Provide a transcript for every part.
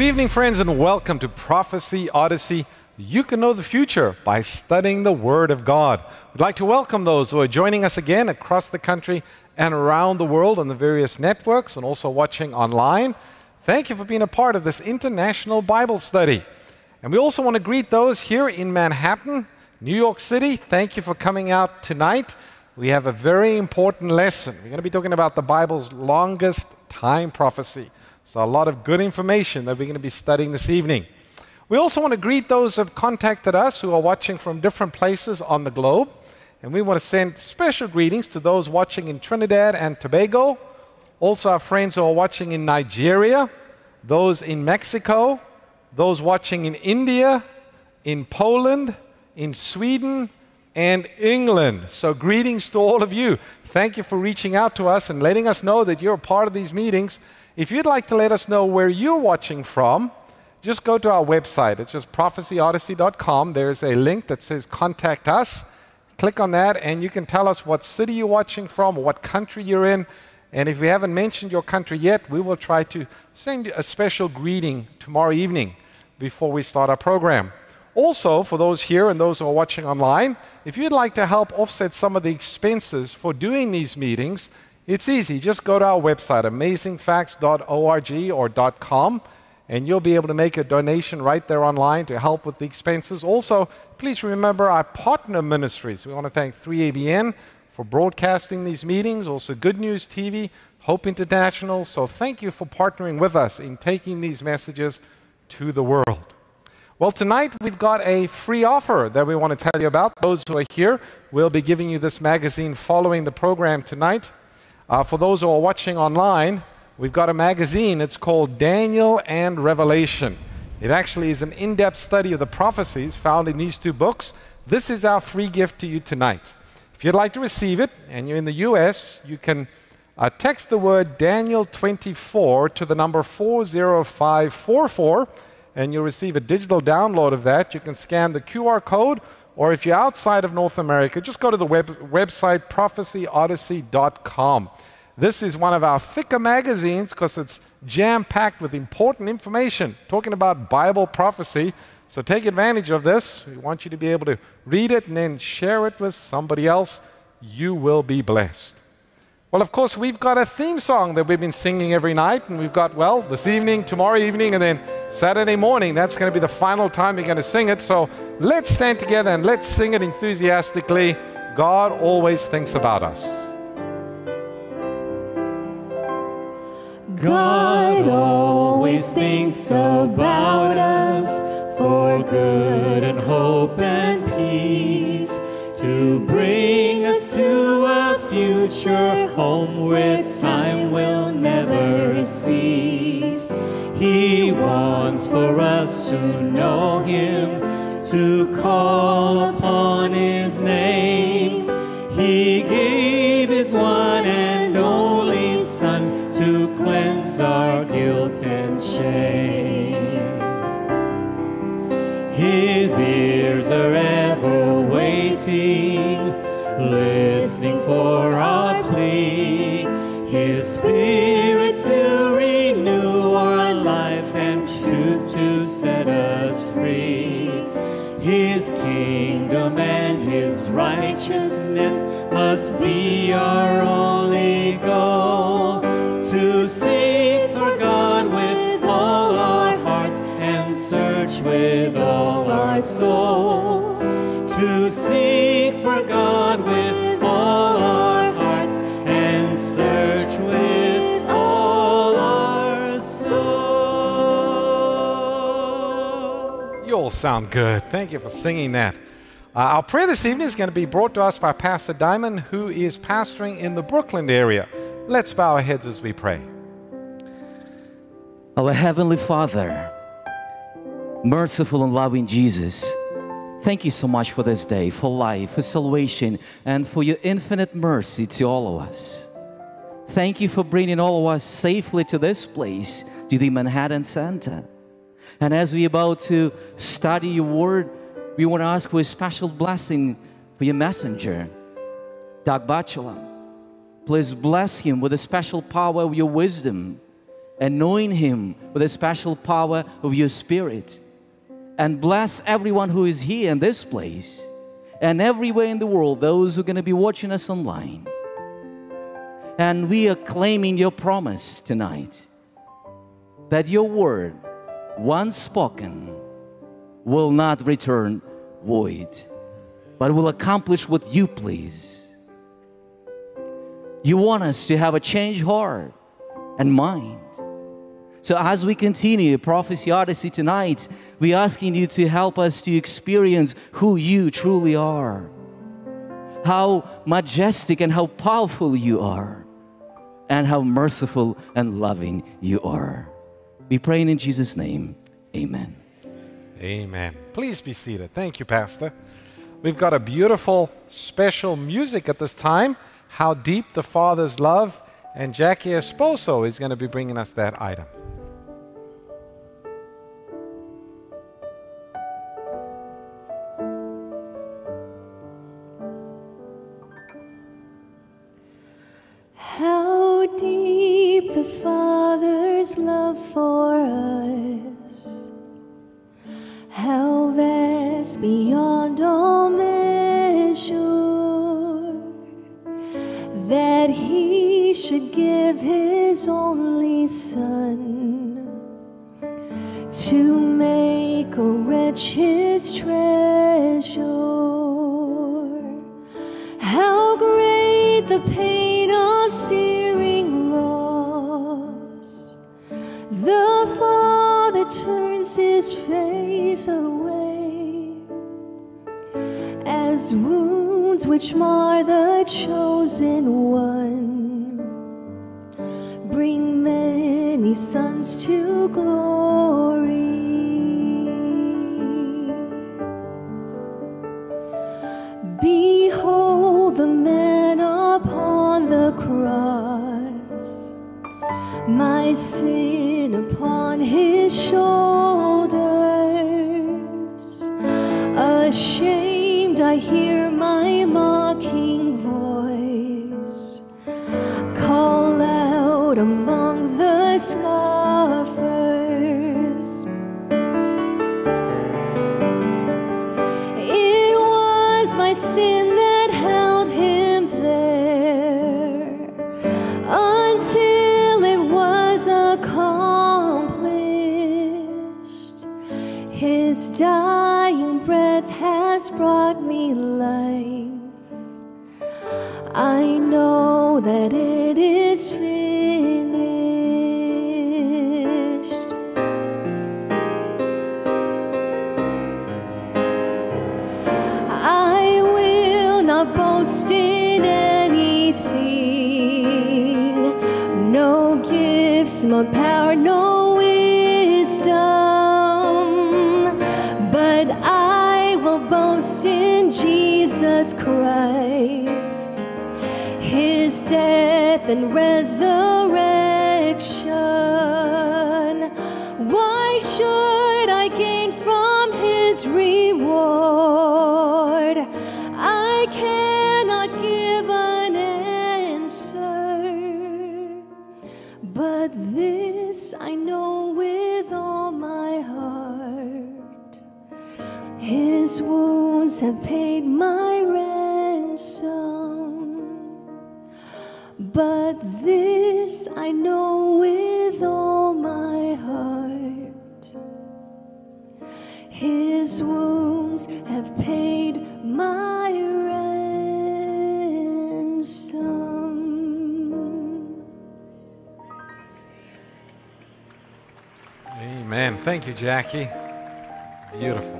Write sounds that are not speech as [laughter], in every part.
Good evening, friends, and welcome to Prophecy Odyssey. You can know the future by studying the Word of God. We'd like to welcome those who are joining us again across the country and around the world on the various networks and also watching online. Thank you for being a part of this international Bible study. And we also want to greet those here in Manhattan, New York City. Thank you for coming out tonight. We have a very important lesson. We're going to be talking about the Bible's longest time prophecy. So, a lot of good information that we're going to be studying this evening. We also want to greet those who have contacted us who are watching from different places on the globe. And we want to send special greetings to those watching in Trinidad and Tobago, also our friends who are watching in Nigeria, those in Mexico, those watching in India, in Poland, in Sweden, and England. So, greetings to all of you. Thank you for reaching out to us and letting us know that you're a part of these meetings if you'd like to let us know where you're watching from, just go to our website. It's just prophecyodyssey.com. There's a link that says Contact Us. Click on that, and you can tell us what city you're watching from, what country you're in. And if we haven't mentioned your country yet, we will try to send a special greeting tomorrow evening before we start our program. Also, for those here and those who are watching online, if you'd like to help offset some of the expenses for doing these meetings, it's easy. Just go to our website, amazingfacts.org or .com, and you'll be able to make a donation right there online to help with the expenses. Also, please remember our partner ministries. We want to thank 3ABN for broadcasting these meetings, also Good News TV, Hope International. So thank you for partnering with us in taking these messages to the world. Well, tonight we've got a free offer that we want to tell you about. Those who are here, we'll be giving you this magazine following the program tonight. Uh, for those who are watching online, we've got a magazine. It's called Daniel and Revelation. It actually is an in depth study of the prophecies found in these two books. This is our free gift to you tonight. If you'd like to receive it and you're in the US, you can uh, text the word Daniel 24 to the number 40544 and you'll receive a digital download of that. You can scan the QR code or if you're outside of North America, just go to the web, website prophecyodyssey.com. This is one of our thicker magazines because it's jam packed with important information talking about Bible prophecy. So take advantage of this. We want you to be able to read it and then share it with somebody else. You will be blessed. Well, of course, we've got a theme song that we've been singing every night, and we've got, well, this evening, tomorrow evening, and then Saturday morning. That's going to be the final time you're going to sing it. So let's stand together and let's sing it enthusiastically. God always thinks about us. God always thinks about us for good and hope and peace to bring future home where time will never cease. He wants for us to know Him, to call upon His name. He gave His one and only Son to cleanse our guilt and shame. His ears are ever waiting, listening for righteousness must be our only goal. To seek for God with all our hearts and search with all our soul. To seek for God with all our hearts and search with all our soul. You all sound good. Thank you for singing that. Uh, our prayer this evening is going to be brought to us by Pastor Diamond, who is pastoring in the Brooklyn area. Let's bow our heads as we pray. Our Heavenly Father, merciful and loving Jesus, thank you so much for this day, for life, for salvation, and for your infinite mercy to all of us. Thank you for bringing all of us safely to this place, to the Manhattan Center. And as we about to study your word, we want to ask for a special blessing for your messenger, Doug Batchelor. Please bless him with a special power of your wisdom anoint him with the special power of your Spirit. And bless everyone who is here in this place and everywhere in the world, those who are going to be watching us online. And we are claiming your promise tonight that your word, once spoken, will not return void, but will accomplish what you please. You want us to have a changed heart and mind. So, as we continue Prophecy Odyssey tonight, we're asking you to help us to experience who you truly are, how majestic and how powerful you are, and how merciful and loving you are. We pray in Jesus' name. Amen. Amen. Please be seated. Thank you, Pastor. We've got a beautiful, special music at this time How Deep the Father's Love, and Jackie Esposo is going to be bringing us that item. Sons to Thank you, Jackie. Beautiful.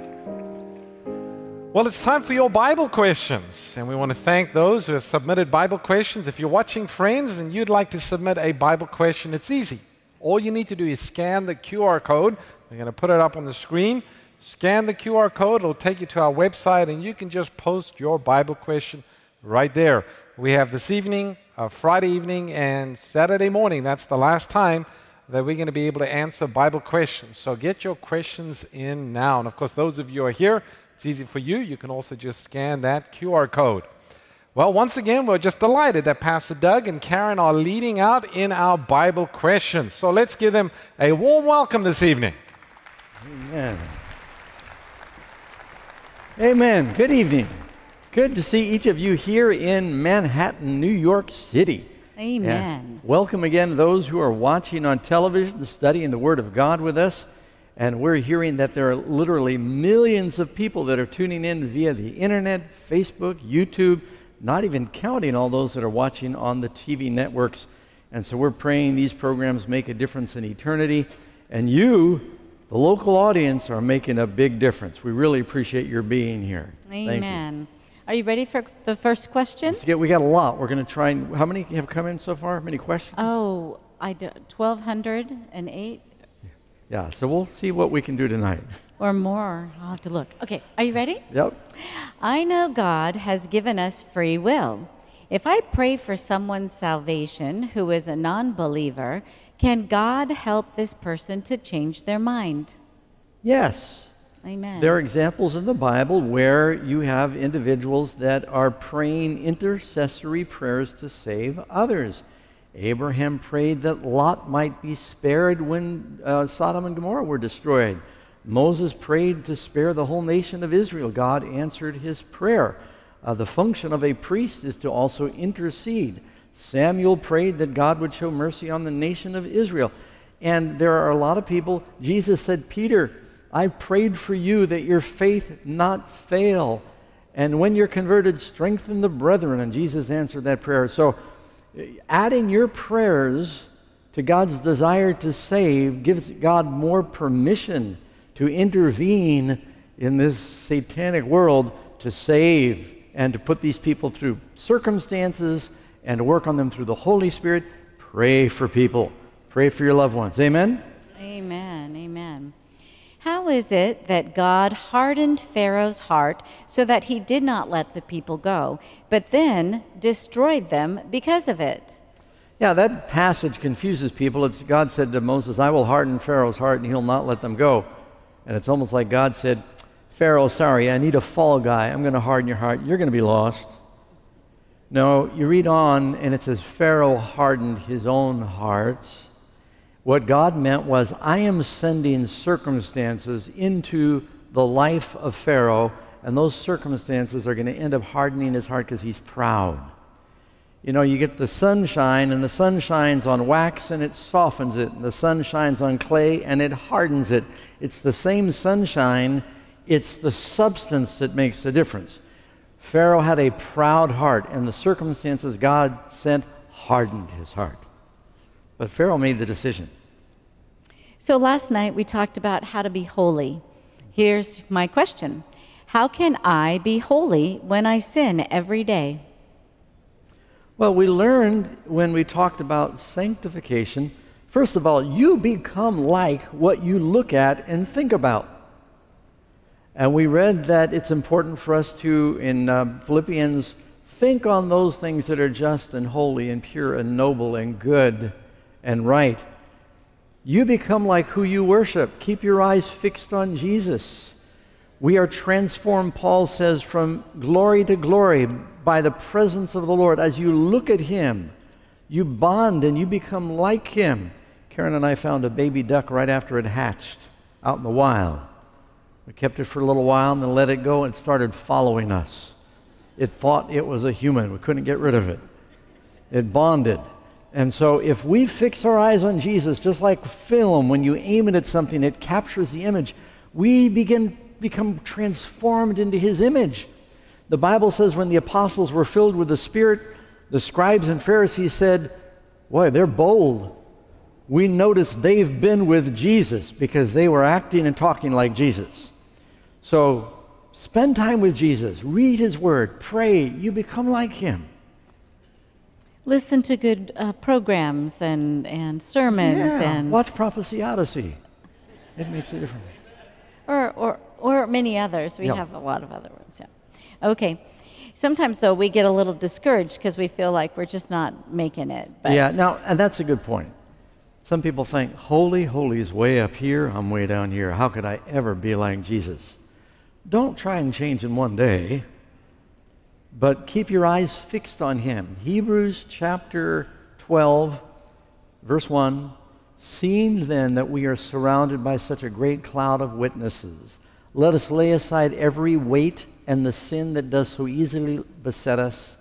Well, it's time for your Bible questions, and we want to thank those who have submitted Bible questions. If you're watching, friends, and you'd like to submit a Bible question, it's easy. All you need to do is scan the QR code. We're going to put it up on the screen. Scan the QR code, it'll take you to our website, and you can just post your Bible question right there. We have this evening, uh, Friday evening, and Saturday morning. That's the last time that we're going to be able to answer Bible questions. So get your questions in now. And of course, those of you who are here, it's easy for you. You can also just scan that QR code. Well, once again, we're just delighted that Pastor Doug and Karen are leading out in our Bible questions. So let's give them a warm welcome this evening. Amen. Amen. Good evening. Good to see each of you here in Manhattan, New York City. Amen. And welcome again those who are watching on television, studying the Word of God with us. And we're hearing that there are literally millions of people that are tuning in via the internet, Facebook, YouTube, not even counting all those that are watching on the TV networks. And so we're praying these programs make a difference in eternity. And you, the local audience, are making a big difference. We really appreciate your being here. Amen. Are you ready for the first question? Get, we got a lot. We're going to try and. How many have come in so far? Many questions? Oh, I do, 1,208 Yeah, so we'll see what we can do tonight. [laughs] or more. I'll have to look. Okay, are you ready? Yep. I know God has given us free will. If I pray for someone's salvation who is a non believer, can God help this person to change their mind? Yes. Amen. There are examples in the Bible where you have individuals that are praying intercessory prayers to save others. Abraham prayed that Lot might be spared when uh, Sodom and Gomorrah were destroyed. Moses prayed to spare the whole nation of Israel. God answered his prayer. Uh, the function of a priest is to also intercede. Samuel prayed that God would show mercy on the nation of Israel. And there are a lot of people, Jesus said, Peter, I've prayed for you that your faith not fail. And when you're converted, strengthen the brethren. And Jesus answered that prayer. So, adding your prayers to God's desire to save gives God more permission to intervene in this satanic world to save and to put these people through circumstances and to work on them through the Holy Spirit. Pray for people, pray for your loved ones. Amen? Amen. Amen. How is it that God hardened Pharaoh's heart so that he did not let the people go, but then destroyed them because of it? Yeah, that passage confuses people. It's God said to Moses, I will harden Pharaoh's heart and he'll not let them go. And it's almost like God said, Pharaoh, sorry, I need a fall guy. I'm going to harden your heart. You're going to be lost. No, you read on and it says, Pharaoh hardened his own heart. What God meant was, I am sending circumstances into the life of Pharaoh, and those circumstances are going to end up hardening his heart because he's proud. You know, you get the sunshine, and the sun shines on wax and it softens it, and the sun shines on clay and it hardens it. It's the same sunshine, it's the substance that makes the difference. Pharaoh had a proud heart, and the circumstances God sent hardened his heart. But Pharaoh made the decision. So last night we talked about how to be holy. Here's my question How can I be holy when I sin every day? Well, we learned when we talked about sanctification, first of all, you become like what you look at and think about. And we read that it's important for us to, in uh, Philippians, think on those things that are just and holy and pure and noble and good and right. You become like who you worship. Keep your eyes fixed on Jesus. We are transformed, Paul says, from glory to glory by the presence of the Lord. As you look at Him, you bond and you become like Him. Karen and I found a baby duck right after it hatched out in the wild. We kept it for a little while and then let it go and started following us. It thought it was a human. We couldn't get rid of it. It bonded. And so, if we fix our eyes on Jesus, just like film, when you aim it at something, it captures the image, we begin become transformed into his image. The Bible says when the apostles were filled with the Spirit, the scribes and Pharisees said, Boy, they're bold. We notice they've been with Jesus because they were acting and talking like Jesus. So, spend time with Jesus, read his word, pray, you become like him. Listen to good uh, programs and, and sermons Yeah, and watch Prophecy Odyssey. It makes a difference. or, or, or many others. We Yeah. have a lot of other ones. Yeah. Okay. Sometimes though we get a little discouraged because we feel like we're just not making it. But yeah, now, and that's a good point. Some people think, holy, holy is way up here, I'm way down here. How could I ever be like Jesus? Don't try and change in one day. But keep your eyes fixed on him. Hebrews chapter 12, verse 1 Seeing then that we are surrounded by such a great cloud of witnesses, let us lay aside every weight and the sin that does so easily beset us.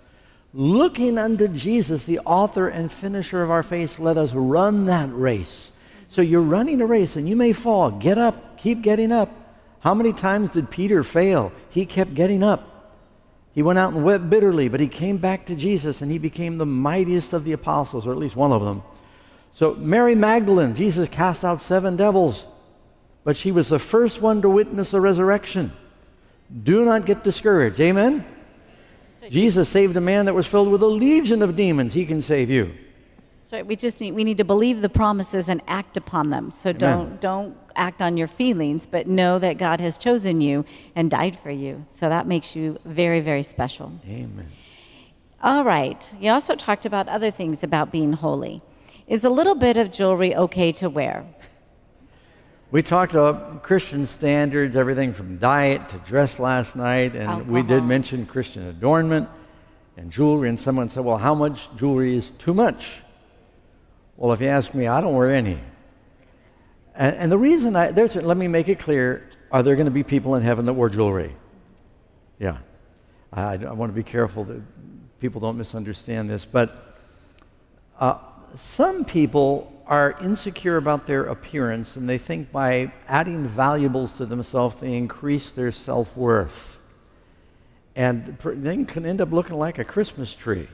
Looking unto Jesus, the author and finisher of our faith, let us run that race. So you're running a race and you may fall. Get up, keep getting up. How many times did Peter fail? He kept getting up. He went out and wept bitterly, but he came back to Jesus and he became the mightiest of the apostles, or at least one of them. So, Mary Magdalene, Jesus cast out seven devils, but she was the first one to witness the resurrection. Do not get discouraged. Amen? Jesus saved a man that was filled with a legion of demons. He can save you. That's right. We just need we need to believe the promises and act upon them. So don't don't act on your feelings, but know that God has chosen you and died for you. So that makes you very very special. Amen. All right. You also talked about other things about being holy. Is a little bit of jewelry okay to wear? We talked about Christian standards, everything from diet to dress last night, and we did mention Christian adornment and jewelry. And someone said, Well, how much jewelry is too much? Well, if you ask me, I don't wear any. And, and the reason I, there's, let me make it clear are there going to be people in heaven that wear jewelry? Yeah. I, I want to be careful that people don't misunderstand this. But uh, some people are insecure about their appearance and they think by adding valuables to themselves they increase their self-worth and pr- they can end up looking like a christmas tree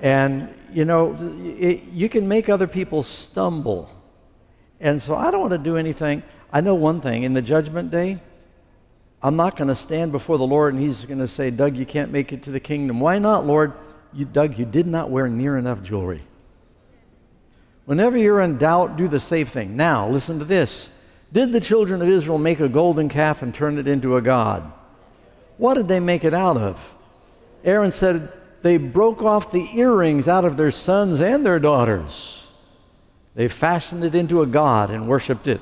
and you know it, you can make other people stumble and so i don't want to do anything i know one thing in the judgment day i'm not going to stand before the lord and he's going to say doug you can't make it to the kingdom why not lord you, doug you did not wear near enough jewelry Whenever you're in doubt, do the safe thing. Now, listen to this. Did the children of Israel make a golden calf and turn it into a god? What did they make it out of? Aaron said they broke off the earrings out of their sons and their daughters. They fashioned it into a god and worshiped it.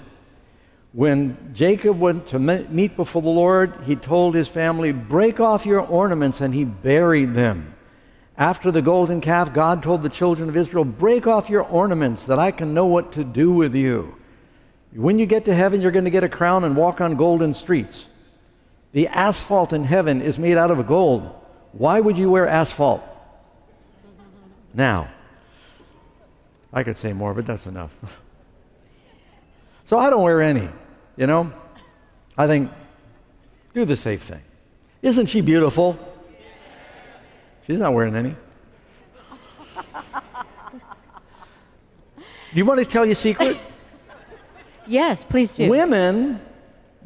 When Jacob went to meet before the Lord, he told his family, Break off your ornaments, and he buried them. After the golden calf, God told the children of Israel, Break off your ornaments that I can know what to do with you. When you get to heaven, you're going to get a crown and walk on golden streets. The asphalt in heaven is made out of gold. Why would you wear asphalt? Now, I could say more, but that's enough. [laughs] so I don't wear any, you know? I think, do the safe thing. Isn't she beautiful? She's not wearing any. Do you want to tell you a secret? [laughs] Yes, please do. Women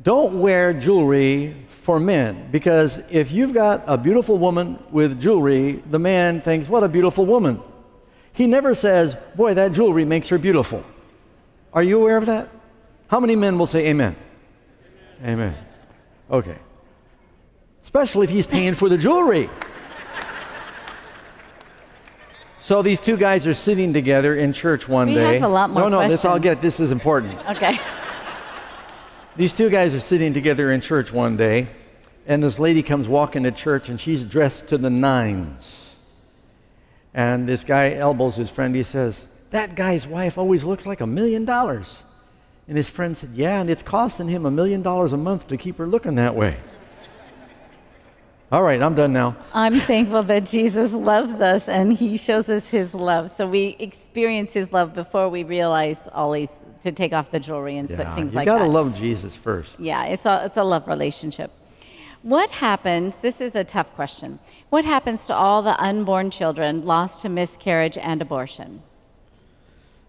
don't wear jewelry for men because if you've got a beautiful woman with jewelry, the man thinks, What a beautiful woman. He never says, Boy, that jewelry makes her beautiful. Are you aware of that? How many men will say amen? Amen. Okay. Especially if he's paying for the jewelry. So these two guys are sitting together in church one We day. have a lot more no, no, this I'll get. This is important. [laughs] Okay. These two guys are sitting together in church one day, and this lady comes walking to church, and she's dressed to the nines. And this guy elbows his friend. He says, That guy's wife always looks like a million dollars. And his friend said, Yeah, and it's costing him a million dollars a month to keep her looking that way. All right, I'm done now. I'm thankful that Jesus loves us and he shows us his love. So we experience his love before we realize always to take off the jewelry and so, Yeah, things you like got to love Jesus first. Yeah, it's a, it's a love relationship. What happens? This is a tough question. What happens to all the unborn children lost to miscarriage and abortion?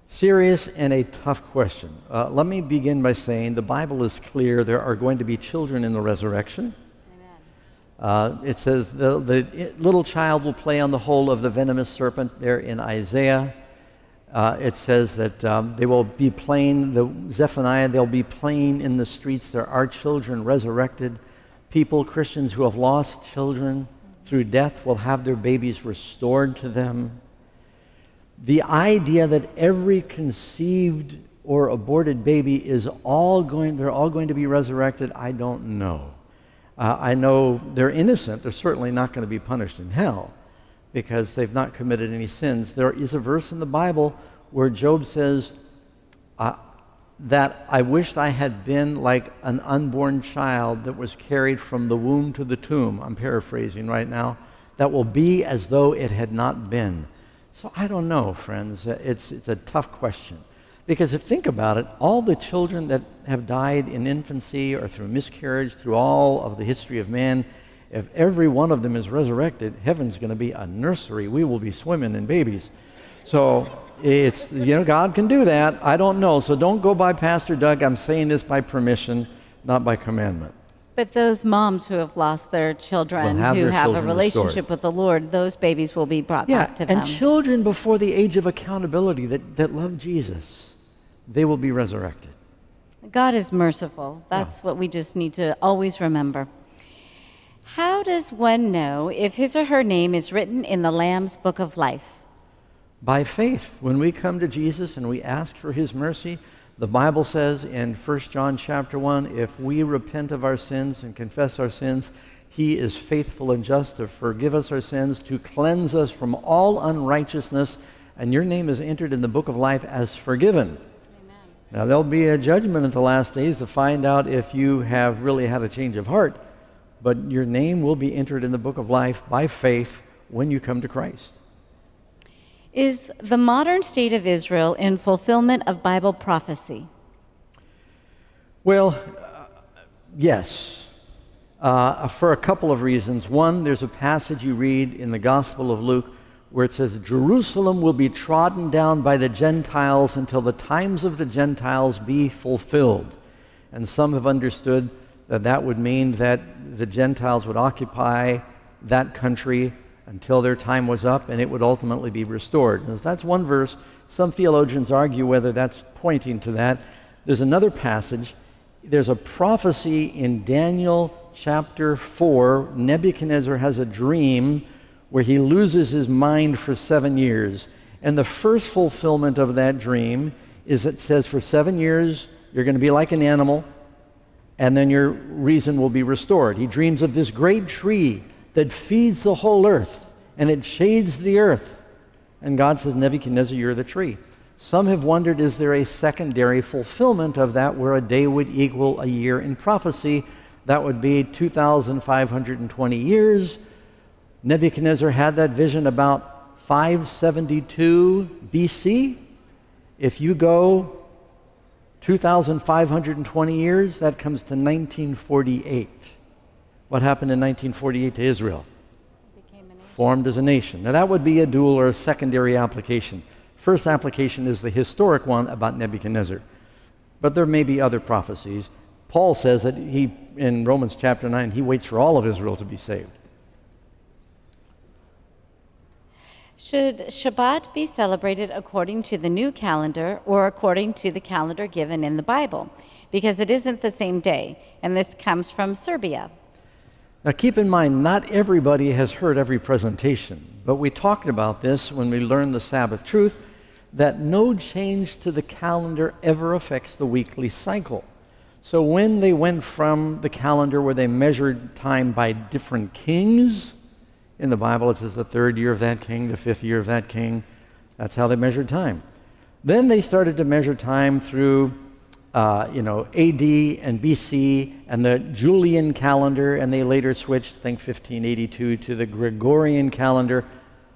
Serious and a tough question. Uh, let me begin by saying the Bible is clear there are going to be children in the resurrection. Uh, it says the, the little child will play on the hole of the venomous serpent there in Isaiah. Uh, it says that um, they will be playing, the Zephaniah, they'll be playing in the streets. There are children resurrected. People, Christians who have lost children through death, will have their babies restored to them. The idea that every conceived or aborted baby is all going, they're all going to be resurrected, I don't know. Uh, I know they're innocent. They're certainly not going to be punished in hell because they've not committed any sins. There is a verse in the Bible where Job says uh, that I wished I had been like an unborn child that was carried from the womb to the tomb. I'm paraphrasing right now. That will be as though it had not been. So I don't know, friends. Uh, it's, it's a tough question. Because if think about it, all the children that have died in infancy or through miscarriage, through all of the history of man, if every one of them is resurrected, heaven's going to be a nursery. We will be swimming in babies. So it's, you know, God can do that. I don't know. So don't go by Pastor Doug. I'm saying this by permission, not by commandment. But those moms who have lost their children, have who their have a relationship restored. with the Lord, those babies will be brought Yeah, back to them. and children before the age of accountability that, that love Jesus, they will be resurrected. God is merciful. That's what we just need to always remember. How does one know if his or her name is written in the Lamb's book of life? By faith, when we come to Jesus and we ask for his mercy, the Bible says in 1 John chapter 1, if we repent of our sins and confess our sins, he is faithful and just to forgive us our sins, to cleanse us from all unrighteousness, and your name is entered in the book of life as forgiven. Now, there'll be a judgment at the last days to find out if you have really had a change of heart, but your name will be entered in the book of life by faith when you come to Christ. Is the modern state of Israel in fulfillment of Bible prophecy? Well, uh, yes, uh, for a couple of reasons. One, there's a passage you read in the Gospel of Luke where it says, Jerusalem will be trodden down by the Gentiles until the times of the Gentiles be fulfilled. And some have understood that that would mean that the Gentiles would occupy that country until their time was up and it would ultimately be restored. Now, that's one verse. Some theologians argue whether that's pointing to that. There's another passage. There's a prophecy in Daniel chapter 4. Nebuchadnezzar has a dream where he loses his mind for seven years. And the first fulfillment of that dream is it says, For seven years, you're going to be like an animal, and then your reason will be restored. He dreams of this great tree that feeds the whole earth, and it shades the earth. And God says, Nebuchadnezzar, you're the tree. Some have wondered, is there a secondary fulfillment of that where a day would equal a year in prophecy? That would be 2,520 years. Nebuchadnezzar had that vision about 572 BC. If you go 2,520 years, that comes to 1948. What happened in 1948 to Israel? Formed as a nation. Now, that would be a dual or a secondary application. First application is the historic one about Nebuchadnezzar. But there may be other prophecies. Paul says that he, in Romans chapter 9, he waits for all of Israel to be saved. Should Shabbat be celebrated according to the new calendar or according to the calendar given in the Bible? Because it isn't the same day, and this comes from Serbia. Now, keep in mind, not everybody has heard every presentation, but we talked about this when we learned the Sabbath truth that no change to the calendar ever affects the weekly cycle. So, when they went from the calendar where they measured time by different kings, in the Bible it says the third year of that king, the fifth year of that king, that's how they measured time. Then they started to measure time through uh, you know, AD and BC and the Julian calendar, and they later switched, I think 1582, to the Gregorian calendar.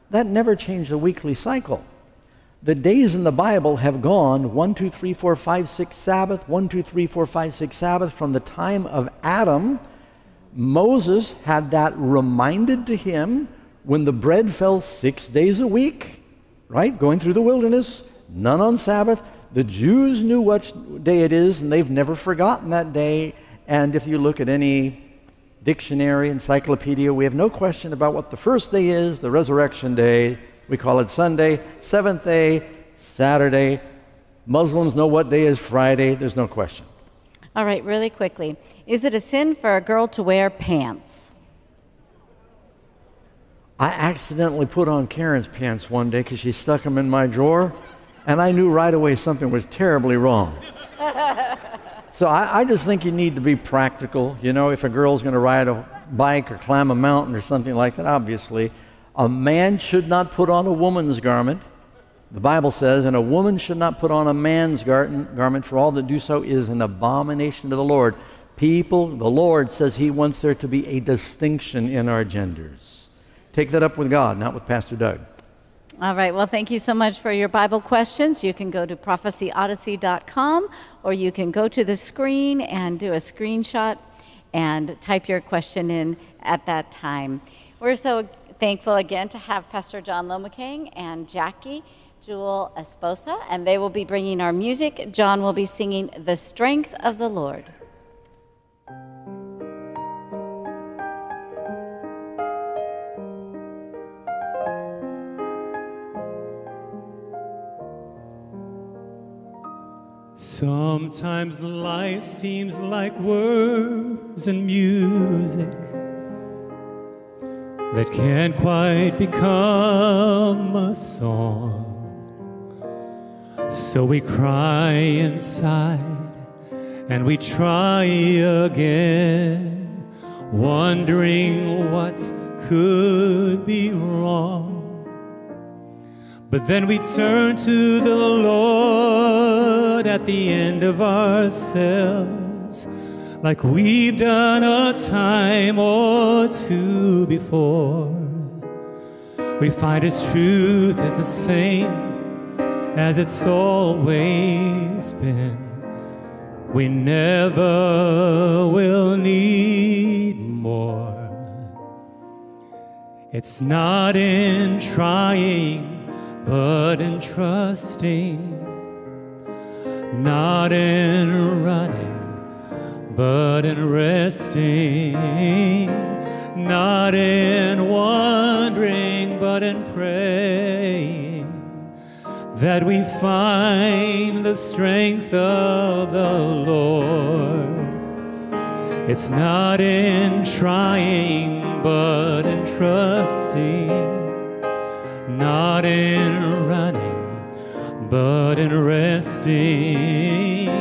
That never changed the weekly cycle. The days in the Bible have gone 1, 2, 3, 4, 5, 6 Sabbath, 1, 2, 3, 4, 5, 6 Sabbath from the time of Adam. Moses had that reminded to him when the bread fell six days a week, right? Going through the wilderness, none on Sabbath. The Jews knew what day it is, and they've never forgotten that day. And if you look at any dictionary, encyclopedia, we have no question about what the first day is the resurrection day. We call it Sunday. Seventh day, Saturday. Muslims know what day is Friday. There's no question. All right, really quickly. Is it a sin for a girl to wear pants? I accidentally put on Karen's pants one day because she stuck them in my drawer, and I knew right away something was terribly wrong. [laughs] So I, I just think you need to be practical. You know, if a girl's going to ride a bike or climb a mountain or something like that, obviously, a man should not put on a woman's garment. The Bible says, and a woman should not put on a man's garment, for all that do so is an abomination to the Lord. People, the Lord says He wants there to be a distinction in our genders. Take that up with God, not with Pastor Doug. All right. Well, thank you so much for your Bible questions. You can go to prophecyodyssey.com or you can go to the screen and do a screenshot and type your question in at that time. We're so thankful again to have Pastor John Lomacang and Jackie Jewel Esposa, and they will be bringing our music. John will be singing The Strength of the Lord. Sometimes life seems like words and music that can't quite become a song. So we cry inside and we try again, wondering what could be wrong. But then we turn to the Lord at the end of ourselves like we've done a time or two before. We find His truth is the same as it's always been. We never will need more. It's not in trying, but in trusting, not in running but in resting, not in wondering, but in praying, that we find the strength of the Lord. It's not in trying, but in trusting, not in running, but in resting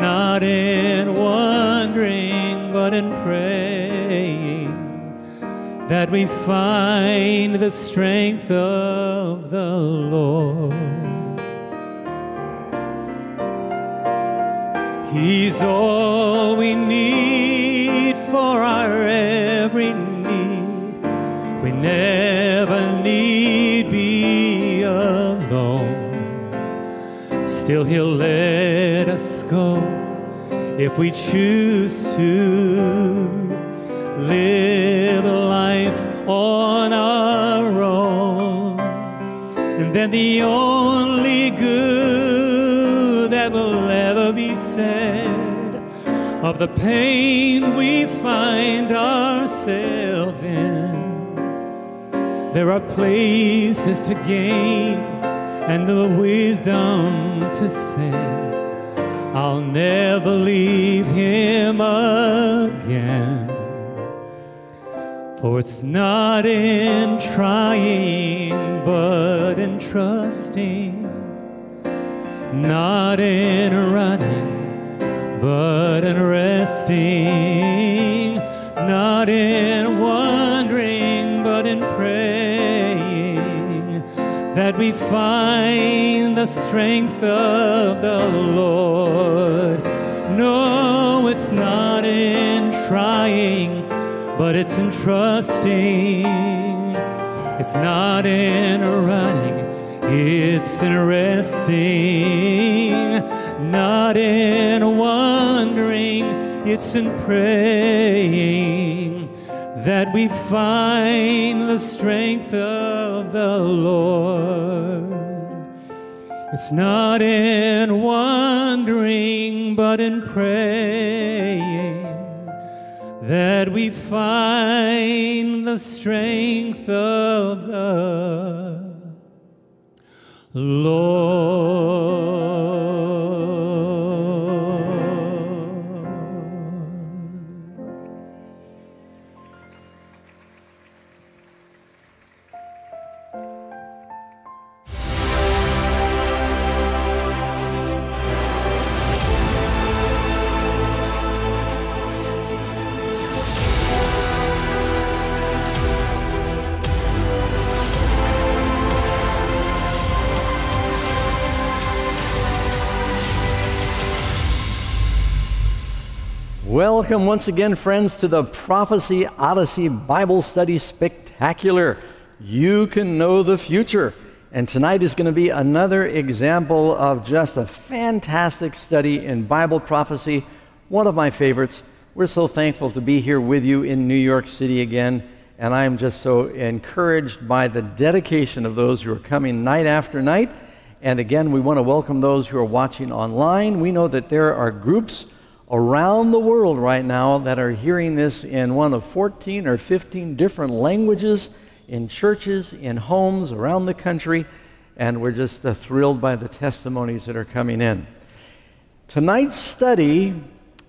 not in wondering, but in praying, that we find the strength of the Lord. He's all we need for our every need. We never Still, He'll let us go if we choose to live life on our own. And then the only good that will ever be said of the pain we find ourselves in. There are places to gain and the wisdom to say, I'll never leave him again. For it's not in trying, but in trusting, not in running, but in resting, not in that we find the strength of the Lord. No, it's not in trying, but it's in trusting. It's not in running, it's in resting. Not in wondering, it's in praying that we find the strength of the Lord. It's not in wondering, but in praying that we find the strength of the Lord. Welcome once again, friends, to the Prophecy Odyssey Bible Study Spectacular. You can know the future. And tonight is going to be another example of just a fantastic study in Bible prophecy, one of my favorites. We're so thankful to be here with you in New York City again. And I'm just so encouraged by the dedication of those who are coming night after night. And again, we want to welcome those who are watching online. We know that there are groups around the world right now that are hearing this in one of 14 or 15 different languages in churches, in homes around the country, and we're just uh, thrilled by the testimonies that are coming in. Tonight's study,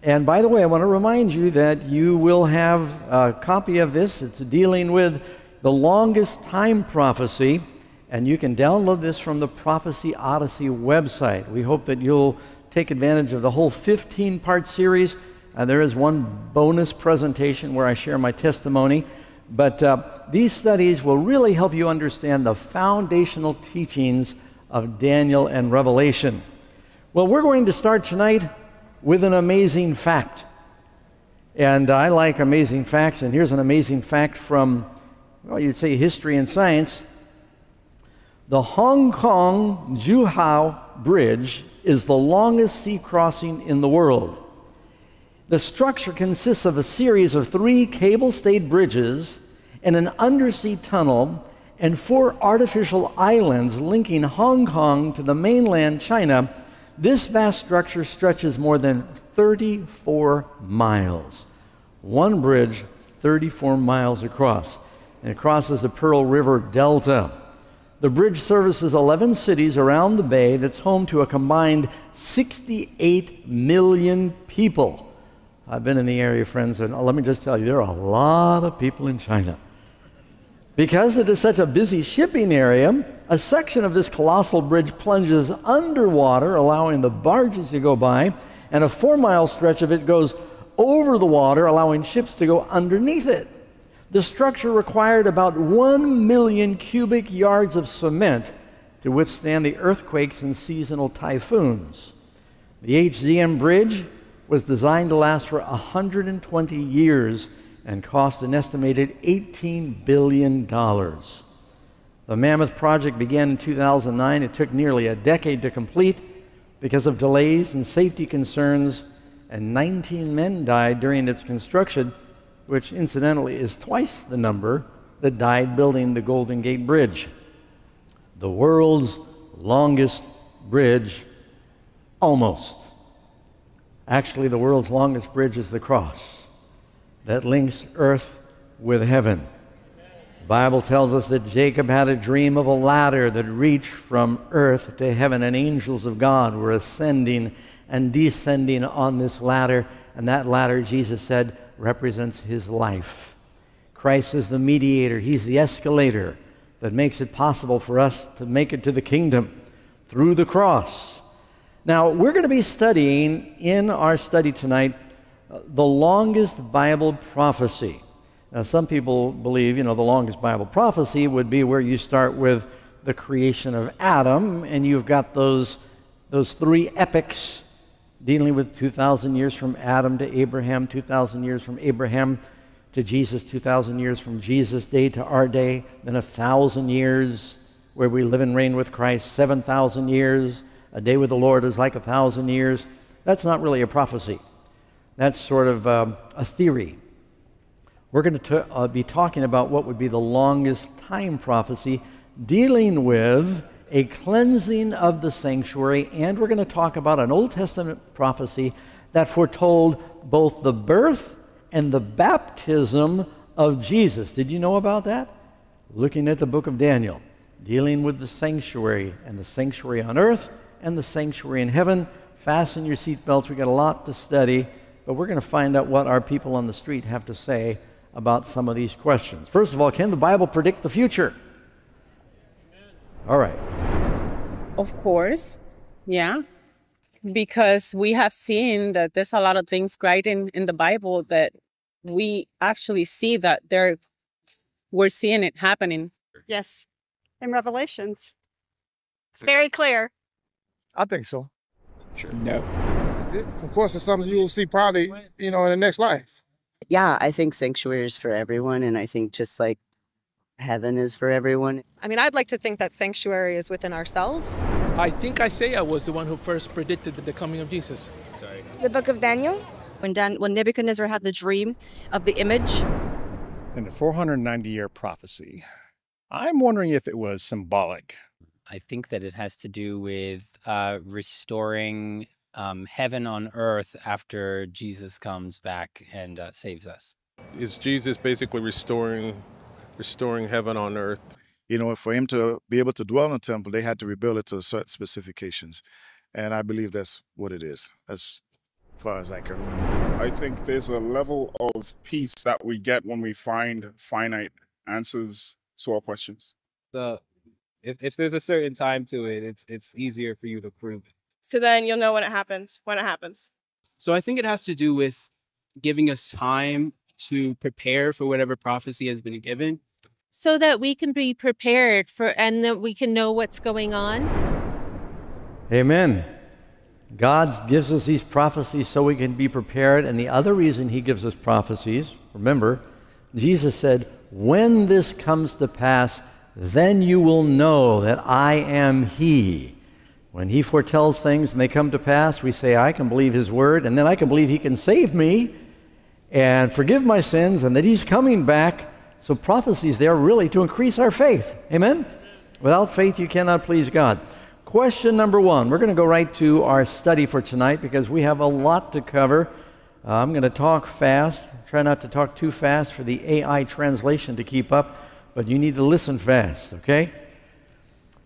and by the way, I want to remind you that you will have a copy of this. It's dealing with the longest time prophecy, and you can download this from the Prophecy Odyssey website. We hope that you'll take advantage of the whole 15 part series. Uh, there is one bonus presentation where I share my testimony. But uh, these studies will really help you understand the foundational teachings of Daniel and Revelation. Well, we're going to start tonight with an amazing fact. And I like amazing facts, and here's an amazing fact from, well, you'd say history and science. The Hong Kong Zhuhai Bridge is the longest sea crossing in the world. The structure consists of a series of three cable stayed bridges and an undersea tunnel and four artificial islands linking Hong Kong to the mainland China. This vast structure stretches more than 34 miles. One bridge, 34 miles across, and it crosses the Pearl River Delta. The bridge services 11 cities around the bay that's home to a combined 68 million people. I've been in the area, friends, and uh, let me just tell you, there are a lot of people in China. Because it is such a busy shipping area, a section of this colossal bridge plunges underwater, allowing the barges to go by, and a four mile stretch of it goes over the water, allowing ships to go underneath it. The structure required about 1 million cubic yards of cement to withstand the earthquakes and seasonal typhoons. The HZM bridge was designed to last for 120 years and cost an estimated $18 billion. The Mammoth Project began in 2009. It took nearly a decade to complete because of delays and safety concerns, and 19 men died during its construction which incidentally is twice the number that died building the Golden Gate Bridge. The world's longest bridge, almost. Actually, the world's longest bridge is the cross that links earth with heaven. The Bible tells us that Jacob had a dream of a ladder that reached from earth to heaven, and angels of God were ascending and descending on this ladder. And that ladder, Jesus said, represents his life. Christ is the mediator, he's the escalator that makes it possible for us to make it to the kingdom through the cross. Now, we're going to be studying in our study tonight uh, the longest Bible prophecy. Now, some people believe, you know, the longest Bible prophecy would be where you start with the creation of Adam, and you've got those, those three epics dealing with 2,000 years from Adam to Abraham, 2,000 years from Abraham to Jesus, 2,000 years from Jesus' day to our day, then a thousand years where we live and reign with Christ, 7,000 years. A day with the Lord is like a thousand years. That's not really a prophecy. That's sort of um, a theory. We're going to uh, be talking about what would be the longest time prophecy dealing with a cleansing of the sanctuary, and we're going to talk about an Old Testament prophecy that foretold both the birth and the baptism of Jesus. Did you know about that? Looking at the book of Daniel, dealing with the sanctuary and the sanctuary on earth and the sanctuary in heaven. Fasten your seatbelts. We've got a lot to study, but we're going to find out what our people on the street have to say about some of these questions. First of all, can the Bible predict the future? All right. Of course, yeah. Because we have seen that there's a lot of things right in, in the Bible that we actually see that there we're seeing it happening. Yes. In Revelations. It's very clear. I think so. Sure. No. it. Of course, it's something you will see probably, you know, in the next life. Yeah, I think sanctuary is for everyone, and I think just like heaven is for everyone. I mean, I'd like to think that sanctuary is within ourselves. I think Isaiah was the one who first predicted the coming of Jesus. Sorry. The book of Daniel? When, Dan- when Nebuchadnezzar had the dream of the image. In the 490 year prophecy, I'm wondering if it was symbolic. I think that it has to do with uh, restoring um, heaven on earth after Jesus comes back and uh, saves us. Is Jesus basically restoring restoring heaven on earth? You know, for him to be able to dwell in the temple, they had to rebuild it to certain specifications. And I believe that's what it is, as far as I can remember. I think there's a level of peace that we get when we find finite answers to our questions. So if, if there's a certain time to it, it's it's easier for you to prove it. So then you'll know when it happens, when it happens. So I think it has to do with giving us time to prepare for whatever prophecy has been given. So that we can be prepared for and that we can know what's going on. Amen. God gives us these prophecies so we can be prepared. And the other reason He gives us prophecies, remember, Jesus said, When this comes to pass, then you will know that I am He. When He foretells things and they come to pass, we say, I can believe His word, and then I can believe He can save me and forgive my sins, and that He's coming back. So, prophecies there really to increase our faith. Amen? Without faith, you cannot please God. Question number one. We're going to go right to our study for tonight because we have a lot to cover. Uh, I'm going to talk fast. Try not to talk too fast for the AI translation to keep up, but you need to listen fast, okay?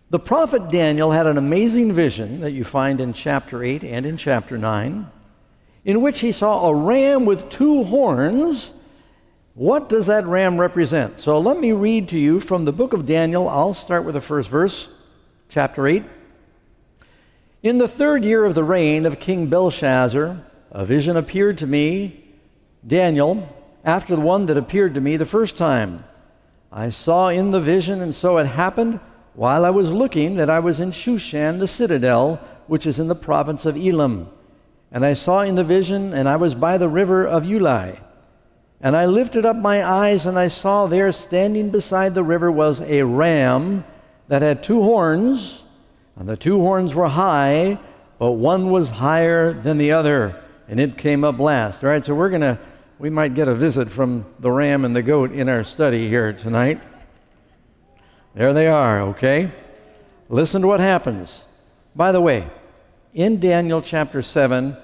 The prophet Daniel had an amazing vision that you find in chapter 8 and in chapter 9, in which he saw a ram with two horns. What does that ram represent? So let me read to you from the book of Daniel. I'll start with the first verse, chapter 8. In the third year of the reign of King Belshazzar, a vision appeared to me, Daniel, after the one that appeared to me the first time. I saw in the vision, and so it happened while I was looking that I was in Shushan, the citadel, which is in the province of Elam. And I saw in the vision, and I was by the river of Ulai. And I lifted up my eyes, and I saw there standing beside the river was a ram that had two horns and the two horns were high, but one was higher than the other, and it came up last. All right, so we're going to, we might get a visit from the ram and the goat in our study here tonight. There they are, okay? Listen to what happens. By the way, in Daniel chapter 7,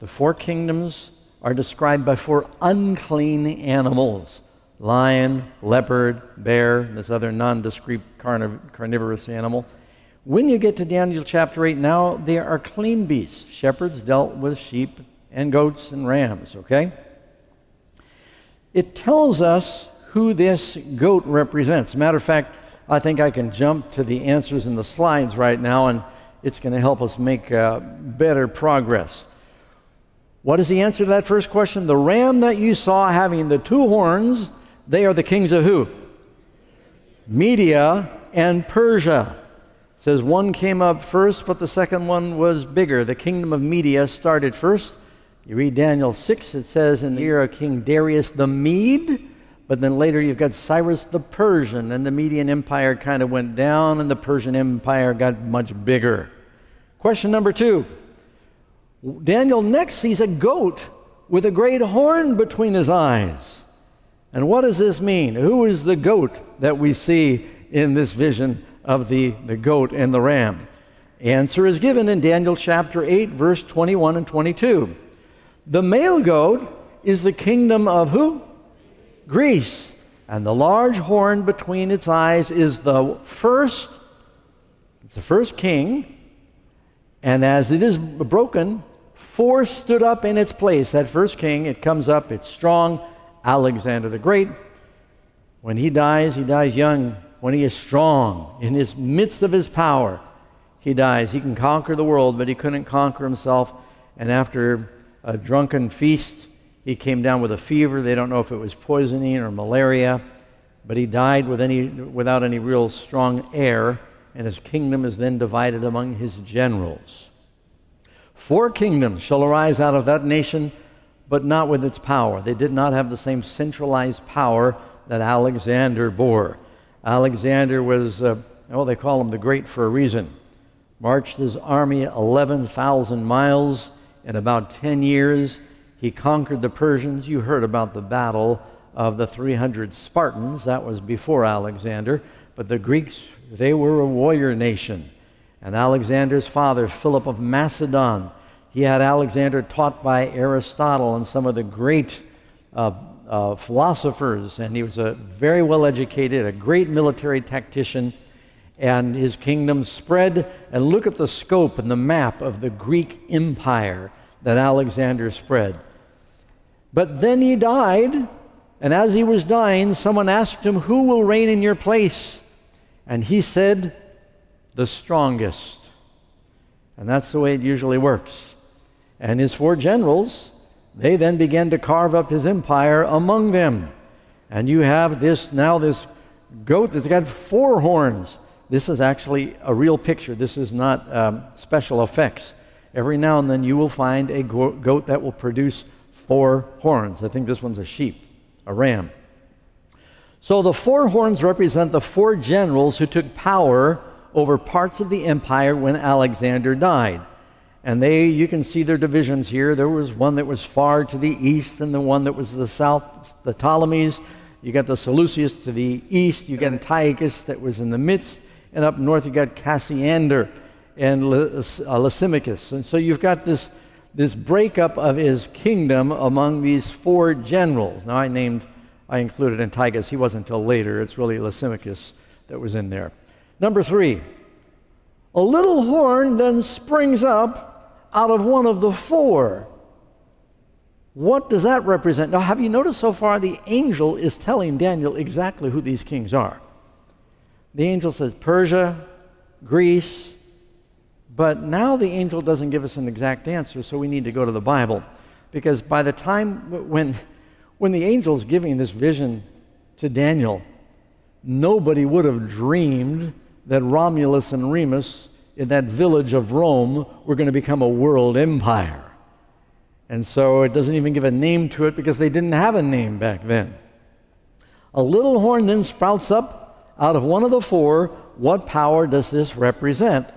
the four kingdoms are described by four unclean animals lion, leopard, bear, this other nondescript carniv- carnivorous animal. When you get to Daniel chapter 8, now there are clean beasts. Shepherds dealt with sheep and goats and rams, okay? It tells us who this goat represents. Matter of fact, I think I can jump to the answers in the slides right now, and it's going to help us make uh, better progress. What is the answer to that first question? The ram that you saw having the two horns, they are the kings of who? Media and Persia says one came up first, but the second one was bigger. The kingdom of Media started first. You read Daniel 6, it says in the year of King Darius the Mede, but then later you've got Cyrus the Persian, and the Median Empire kind of went down, and the Persian Empire got much bigger. Question number two Daniel next sees a goat with a great horn between his eyes. And what does this mean? Who is the goat that we see in this vision of the, the goat and the ram? Answer is given in Daniel chapter 8, verse 21 and 22. The male goat is the kingdom of who? Greece. And the large horn between its eyes is the first, it's the first king. And as it is broken, four stood up in its place. That first king, it comes up, it's strong. Alexander the Great. When he dies, he dies young, when he is strong, in his midst of his power, he dies. He can conquer the world, but he couldn't conquer himself. And after a drunken feast, he came down with a fever. They don't know if it was poisoning or malaria, but he died with any, without any real strong heir, and his kingdom is then divided among his generals. Four kingdoms shall arise out of that nation, but not with its power. They did not have the same centralized power that Alexander bore. Alexander was, uh, oh, they call him the Great for a reason. Marched his army 11,000 miles in about 10 years. He conquered the Persians. You heard about the battle of the 300 Spartans. That was before Alexander. But the Greeks, they were a warrior nation. And Alexander's father, Philip of Macedon, he had Alexander taught by Aristotle and some of the great uh, uh, philosophers, and he was a very well educated, a great military tactician, and his kingdom spread. And look at the scope and the map of the Greek empire that Alexander spread. But then he died, and as he was dying, someone asked him, Who will reign in your place? And he said, The strongest. And that's the way it usually works. And his four generals, they then began to carve up his empire among them. And you have this now, this goat that's got four horns. This is actually a real picture. This is not um, special effects. Every now and then you will find a go- goat that will produce four horns. I think this one's a sheep, a ram. So the four horns represent the four generals who took power over parts of the empire when Alexander died. And they, you can see their divisions here. There was one that was far to the east, and the one that was the south, the Ptolemies. You got the Seleucids to the east. You got Antiochus that was in the midst, and up north you got Cassander and uh, Lysimachus. And so you've got this, this breakup of his kingdom among these four generals. Now I named, I included Antiochus. He wasn't until later. It's really Lysimachus that was in there. Number three, a little horn then springs up out of one of the four. What does that represent? Now, have you noticed so far the angel is telling Daniel exactly who these kings are? The angel says Persia, Greece, but now the angel doesn't give us an exact answer, so we need to go to the Bible. Because by the time when, when the angel is giving this vision to Daniel, nobody would have dreamed that Romulus and Remus in that village of Rome were going to become a world empire. And so it doesn't even give a name to it because they didn't have a name back then. A little horn then sprouts up out of one of the four. What power does this represent?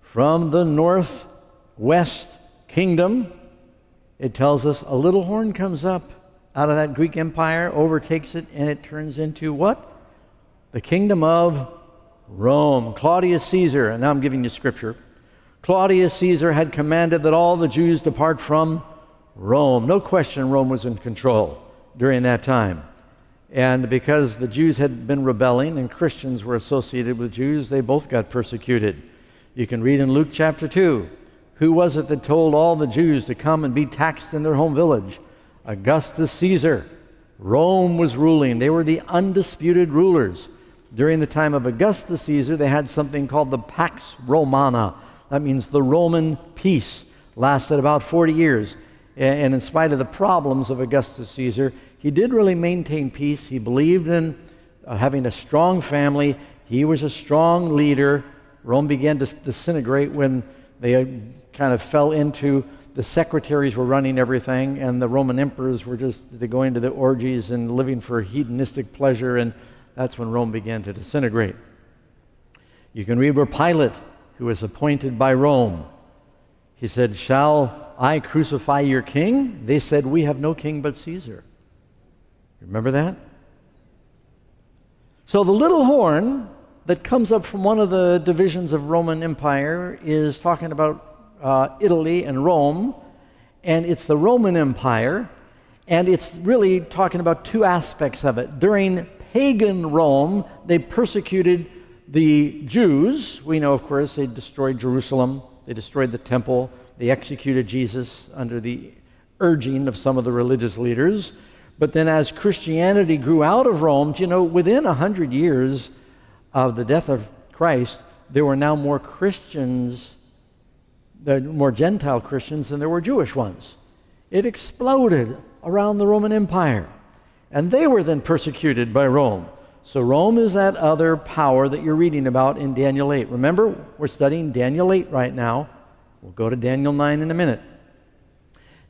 From the northwest kingdom, it tells us a little horn comes up out of that Greek empire, overtakes it, and it turns into what? The kingdom of Rome, Claudius Caesar, and now I'm giving you scripture. Claudius Caesar had commanded that all the Jews depart from Rome. No question Rome was in control during that time. And because the Jews had been rebelling and Christians were associated with Jews, they both got persecuted. You can read in Luke chapter 2 who was it that told all the Jews to come and be taxed in their home village? Augustus Caesar. Rome was ruling, they were the undisputed rulers. During the time of Augustus Caesar, they had something called the Pax Romana. That means the Roman peace. Lasted about 40 years. And in spite of the problems of Augustus Caesar, he did really maintain peace. He believed in uh, having a strong family. He was a strong leader. Rome began to disintegrate when they uh, kind of fell into the secretaries were running everything, and the Roman emperors were just going to the orgies and living for hedonistic pleasure and that's when Rome began to disintegrate. You can read where Pilate, who was appointed by Rome, he said, Shall I crucify your king? They said, We have no king but Caesar. Remember that? So the little horn that comes up from one of the divisions of Roman Empire is talking about uh, Italy and Rome, and it's the Roman Empire, and it's really talking about two aspects of it. During pagan Rome, they persecuted the Jews. We know, of course, they destroyed Jerusalem, they destroyed the temple, they executed Jesus under the urging of some of the religious leaders. But then, as Christianity grew out of Rome, you know, within a hundred years of the death of Christ, there were now more Christians, more Gentile Christians than there were Jewish ones. It exploded around the Roman Empire. And they were then persecuted by Rome. So Rome is that other power that you're reading about in Daniel 8. Remember, we're studying Daniel 8 right now. We'll go to Daniel 9 in a minute.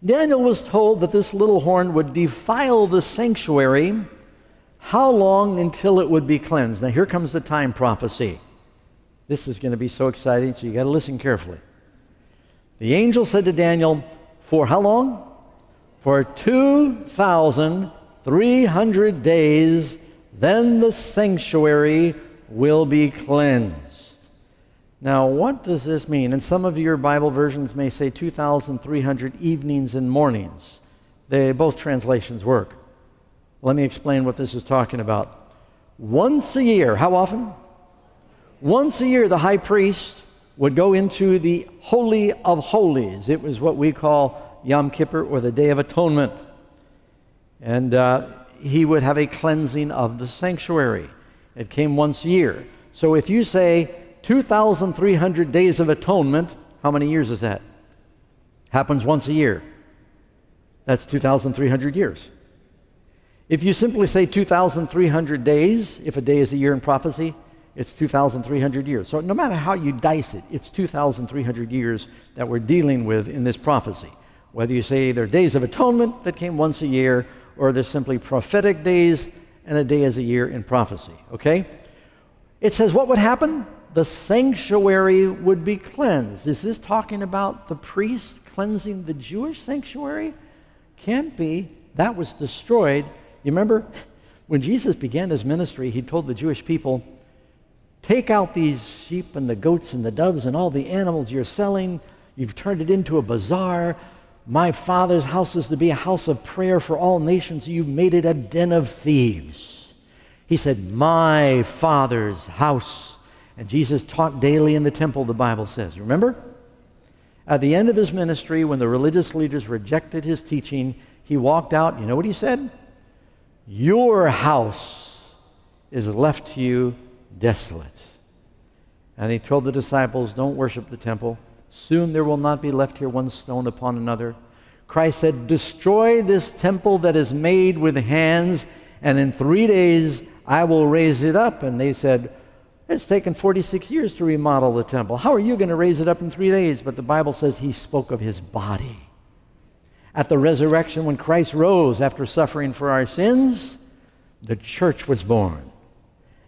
Daniel was told that this little horn would defile the sanctuary. How long until it would be cleansed? Now, here comes the time prophecy. This is going to be so exciting, so you got to listen carefully. The angel said to Daniel, For how long? For 2,300 days, then the sanctuary will be cleansed. Now, what does this mean? And some of your Bible versions may say 2,300 evenings and mornings. They, both translations work. Let me explain what this is talking about. Once a year, how often? Once a year, the high priest would go into the Holy of Holies. It was what we call Yom Kippur or the Day of Atonement. And uh, he would have a cleansing of the sanctuary. It came once a year. So if you say 2,300 days of atonement, how many years is that? Happens once a year. That's 2,300 years. If you simply say 2,300 days, if a day is a year in prophecy, it's 2,300 years. So no matter how you dice it, it's 2,300 years that we're dealing with in this prophecy. Whether you say they're days of atonement that came once a year, or they're simply prophetic days and a day is a year in prophecy. Okay? It says what would happen? The sanctuary would be cleansed. Is this talking about the priest cleansing the Jewish sanctuary? Can't be. That was destroyed. You remember when Jesus began his ministry, he told the Jewish people, Take out these sheep and the goats and the doves and all the animals you're selling. You've turned it into a bazaar. My father's house is to be a house of prayer for all nations. You've made it a den of thieves. He said, My father's house. And Jesus taught daily in the temple, the Bible says. Remember? At the end of his ministry, when the religious leaders rejected his teaching, he walked out. You know what he said? Your house is left to you desolate. And he told the disciples, Don't worship the temple. Soon there will not be left here one stone upon another. Christ said, Destroy this temple that is made with hands, and in three days I will raise it up. And they said, It's taken 46 years to remodel the temple. How are you going to raise it up in three days? But the Bible says he spoke of his body. At the resurrection, when Christ rose after suffering for our sins, the church was born.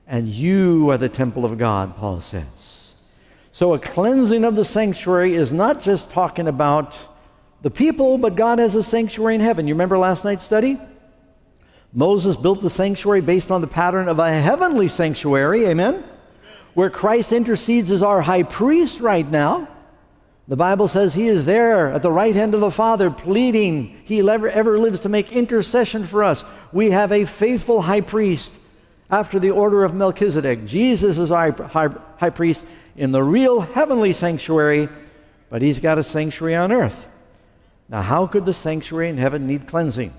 And you are the temple of God, Paul says. So a cleansing of the sanctuary is not just talking about the people, but God has a sanctuary in heaven. You remember last night's study? Moses built the sanctuary based on the pattern of a heavenly sanctuary, amen? Where Christ intercedes as our high priest right now. The Bible says he is there at the right hand of the Father, pleading. He ever, ever lives to make intercession for us. We have a faithful high priest after the order of Melchizedek. Jesus is our high, high priest in the real heavenly sanctuary, but he's got a sanctuary on earth. Now, how could the sanctuary in heaven need cleansing?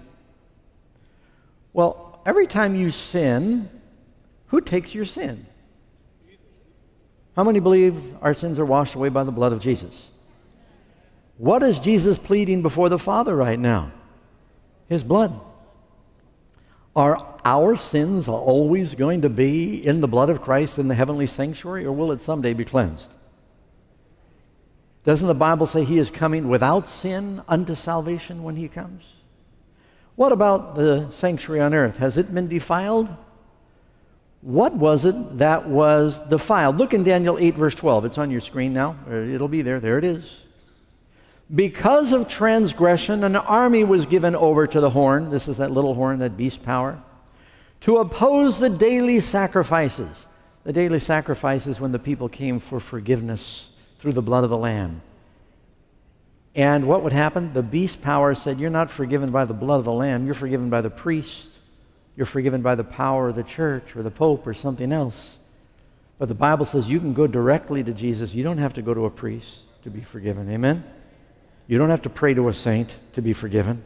Well, every time you sin, who takes your sin? How many believe our sins are washed away by the blood of Jesus? What is Jesus pleading before the Father right now? His blood. Are our sins always going to be in the blood of Christ in the heavenly sanctuary, or will it someday be cleansed? Doesn't the Bible say he is coming without sin unto salvation when he comes? What about the sanctuary on earth? Has it been defiled? What was it that was defiled? Look in Daniel 8, verse 12. It's on your screen now. Uh, it'll be there. There it is. Because of transgression, an army was given over to the horn. This is that little horn, that beast power. To oppose the daily sacrifices. The daily sacrifices when the people came for forgiveness through the blood of the Lamb. And what would happen? The beast power said, You're not forgiven by the blood of the Lamb, you're forgiven by the priest. You're forgiven by the power of the church or the pope or something else. But the Bible says you can go directly to Jesus. You don't have to go to a priest to be forgiven. Amen? You don't have to pray to a saint to be forgiven.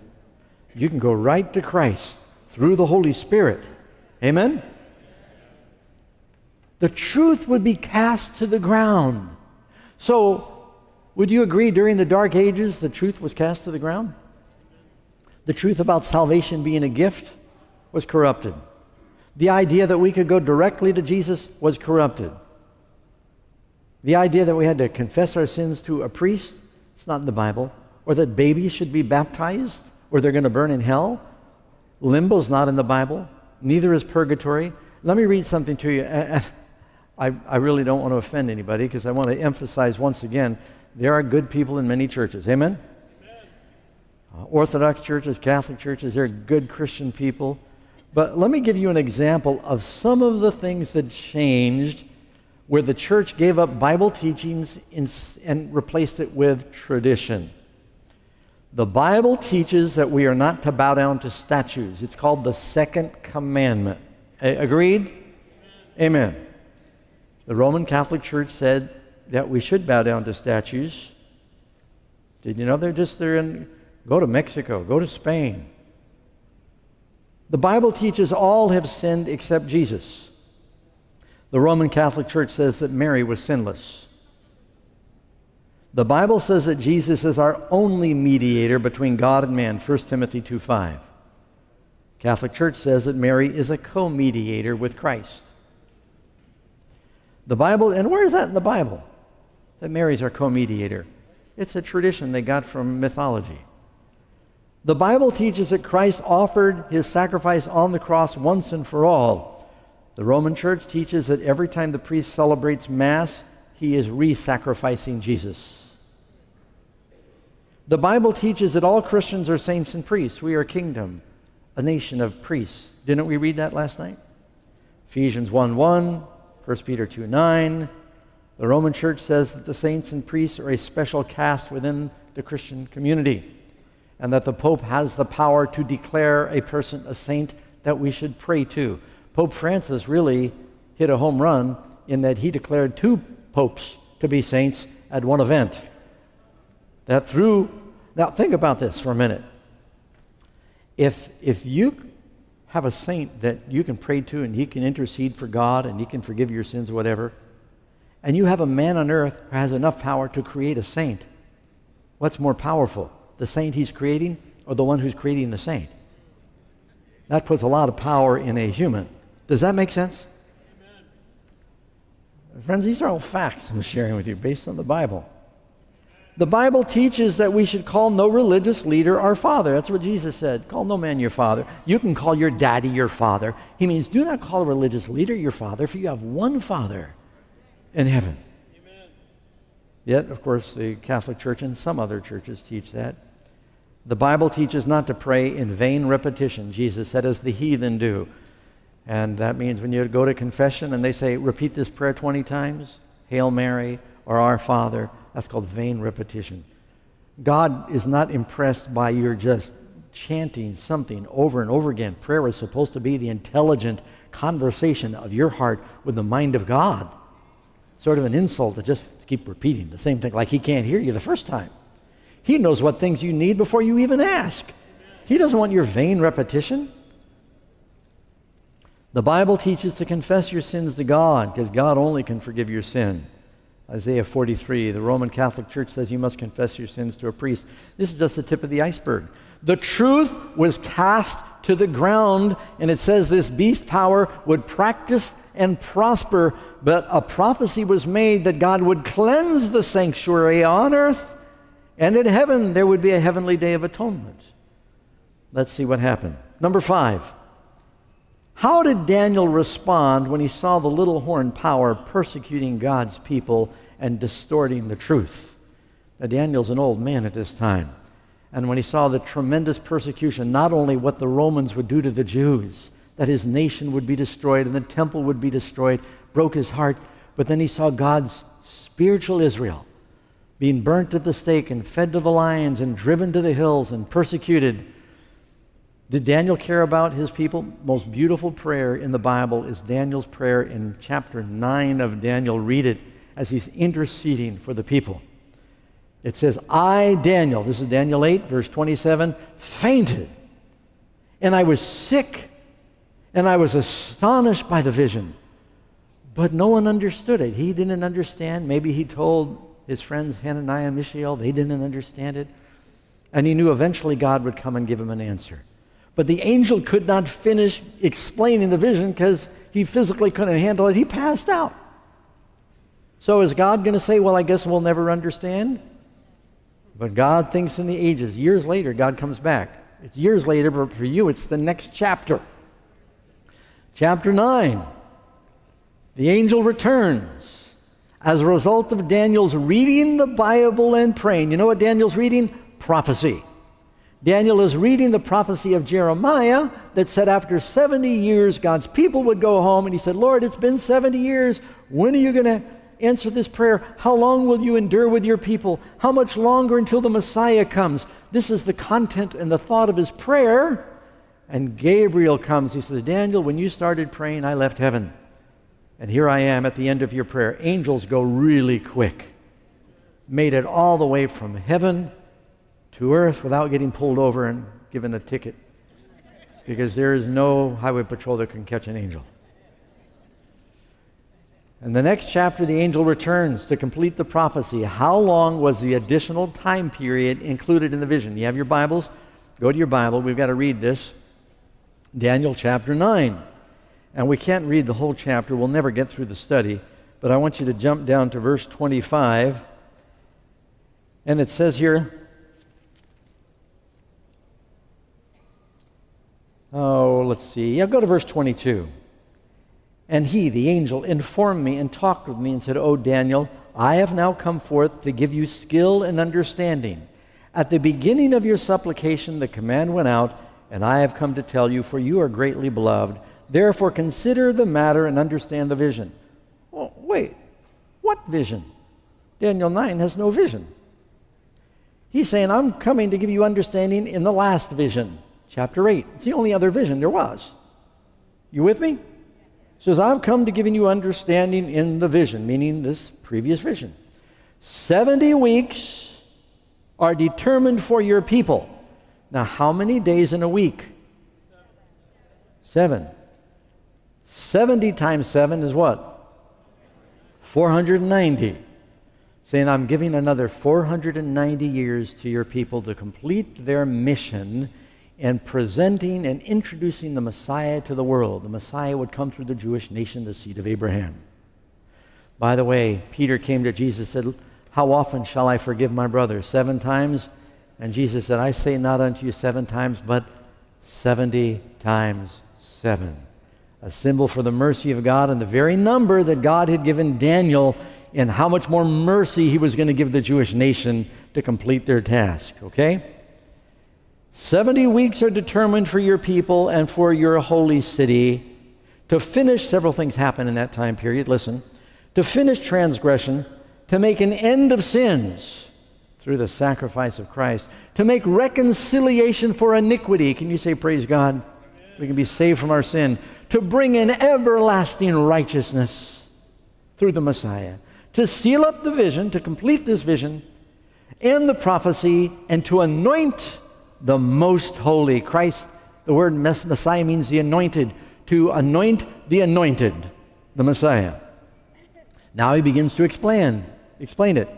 You can go right to Christ through the Holy Spirit. Amen? The truth would be cast to the ground. So, would you agree during the Dark Ages the truth was cast to the ground? The truth about salvation being a gift was corrupted. The idea that we could go directly to Jesus was corrupted. The idea that we had to confess our sins to a priest It's not in the Bible. Or that babies should be baptized or they're going to burn in hell. Limbo's not in the Bible. Neither is purgatory. Let me read something to you. I, I really don't want to offend anybody because I want to emphasize once again there are good people in many churches. Amen? Uh, Orthodox churches, Catholic churches, they're good Christian people. But let me give you an example of some of the things that changed where the church gave up Bible teachings in, and replaced it with tradition. The Bible teaches that we are not to bow down to statues. It's called the second commandment. A- agreed? Amen. The Roman Catholic Church said that we should bow down to statues. Did you know they're just there in go to Mexico, go to Spain. The Bible teaches all have sinned except Jesus. The Roman Catholic Church says that Mary was sinless. The Bible says that Jesus is our only mediator between God and man, 1 Timothy 2:5. Catholic Church says that Mary is a co-mediator with Christ. The Bible, and where is that in the Bible? That Mary's our co-mediator. It's a tradition they got from mythology. The Bible teaches that Christ offered his sacrifice on the cross once and for all. The Roman Church teaches that every time the priest celebrates Mass, he is re sacrificing Jesus. The Bible teaches that all Christians are saints and priests. We are a kingdom, a nation of priests. Didn't we read that last night? Ephesians 1 1, 1 Peter 2 9. The Roman Church says that the saints and priests are a special caste within the Christian community, and that the Pope has the power to declare a person a saint that we should pray to. Pope Francis really hit a home run in that he declared two popes to be saints at one event. That through, now think about this for a minute. If, if you have a saint that you can pray to and he can intercede for God and he can forgive your sins whatever, and you have a man on earth who has enough power to create a saint, what's more powerful? The saint he's creating or the one who's creating the saint? That puts a lot of power in a human. Does that make sense? Amen. Friends, these are all facts I'm sharing with you based on the Bible. The Bible teaches that we should call no religious leader our father. That's what Jesus said. Call no man your father. You can call your daddy your father. He means do not call a religious leader your father, for you have one father in heaven. Amen. Yet, of course, the Catholic Church and some other churches teach that. The Bible teaches not to pray in vain repetition, Jesus said, as the heathen do. And that means when you go to confession and they say, repeat this prayer 20 times, Hail Mary or Our Father, that's called vain repetition. God is not impressed by your just chanting something over and over again. Prayer is supposed to be the intelligent conversation of your heart with the mind of God. Sort of an insult to just keep repeating the same thing like He can't hear you the first time. He knows what things you need before you even ask. He doesn't want your vain repetition. The Bible teaches to confess your sins to God because God only can forgive your sin. Isaiah 43, the Roman Catholic Church says you must confess your sins to a priest. This is just the tip of the iceberg. The truth was cast to the ground, and it says this beast power would practice and prosper, but a prophecy was made that God would cleanse the sanctuary on earth, and in heaven there would be a heavenly day of atonement. Let's see what happened. Number five. How did Daniel respond when he saw the little horn power persecuting God's people and distorting the truth? Now, Daniel's an old man at this time. And when he saw the tremendous persecution, not only what the Romans would do to the Jews, that his nation would be destroyed and the temple would be destroyed, broke his heart, but then he saw God's spiritual Israel being burnt at the stake and fed to the lions and driven to the hills and persecuted did Daniel care about his people? Most beautiful prayer in the Bible is Daniel's prayer in chapter 9 of Daniel. Read it as he's interceding for the people. It says, I, Daniel, this is Daniel 8, verse 27, fainted, and I was sick, and I was astonished by the vision. But no one understood it. He didn't understand. Maybe he told his friends Hananiah and Mishael, they didn't understand it. And he knew eventually God would come and give him an answer. But the angel could not finish explaining the vision because he physically couldn't handle it. He passed out. So is God going to say, Well, I guess we'll never understand? But God thinks in the ages. Years later, God comes back. It's years later, but for you, it's the next chapter. Chapter 9 The angel returns as a result of Daniel's reading the Bible and praying. You know what Daniel's reading? Prophecy. Daniel is reading the prophecy of Jeremiah that said after 70 years, God's people would go home. And he said, Lord, it's been 70 years. When are you going to answer this prayer? How long will you endure with your people? How much longer until the Messiah comes? This is the content and the thought of his prayer. And Gabriel comes. He says, Daniel, when you started praying, I left heaven. And here I am at the end of your prayer. Angels go really quick. Made it all the way from heaven to earth without getting pulled over and given a ticket. Because there is no highway patrol that can catch an angel. And the next chapter, the angel returns to complete the prophecy. How long was the additional time period included in the vision? You have your Bibles? Go to your Bible. We've got to read this. Daniel chapter 9. And we can't read the whole chapter, we'll never get through the study, but I want you to jump down to verse 25. And it says here, oh, let's see. Yeah, go to verse 22. And he, the angel, informed me and talked with me and said, Oh, Daniel, I have now come forth to give you skill and understanding. At the beginning of your supplication, the command went out, and I have come to tell you, for you are greatly beloved. Therefore, consider the matter and understand the vision. Well, wait, what vision? Daniel 9 has no vision. He's saying, I'm coming to give you understanding in the last vision, chapter 8. It's the only other vision there was. You with me? says, I've come to giving you understanding in the vision, meaning this previous vision. 70 weeks are determined for your people. Now, how many days in a week? Seven. 70 times 7 is what? 490. Saying, I'm giving another 490 years to your people to complete their mission and presenting and introducing the Messiah to the world. The Messiah would come through the Jewish nation, the seed of Abraham. By the way, Peter came to Jesus and said, How often shall I forgive my brother? Seven times? And Jesus said, I say not unto you seven times, but 70 times seven. A symbol for the mercy of God and the very number that God had given Daniel and how much more mercy he was going to give the Jewish nation to complete their task. Okay? 70 weeks are determined for your people and for your holy city. To finish, several things happen in that time period. Listen. To finish transgression, to make an end of sins through the sacrifice of Christ, to make reconciliation for iniquity. Can you say, Praise God? We can be saved from our sin. To bring in everlasting righteousness through the Messiah. To seal up the vision, to complete this vision and the prophecy, and to anoint the most holy. Christ, the word Messiah means the anointed, to anoint the anointed, the Messiah. Now he begins to explain, explain it.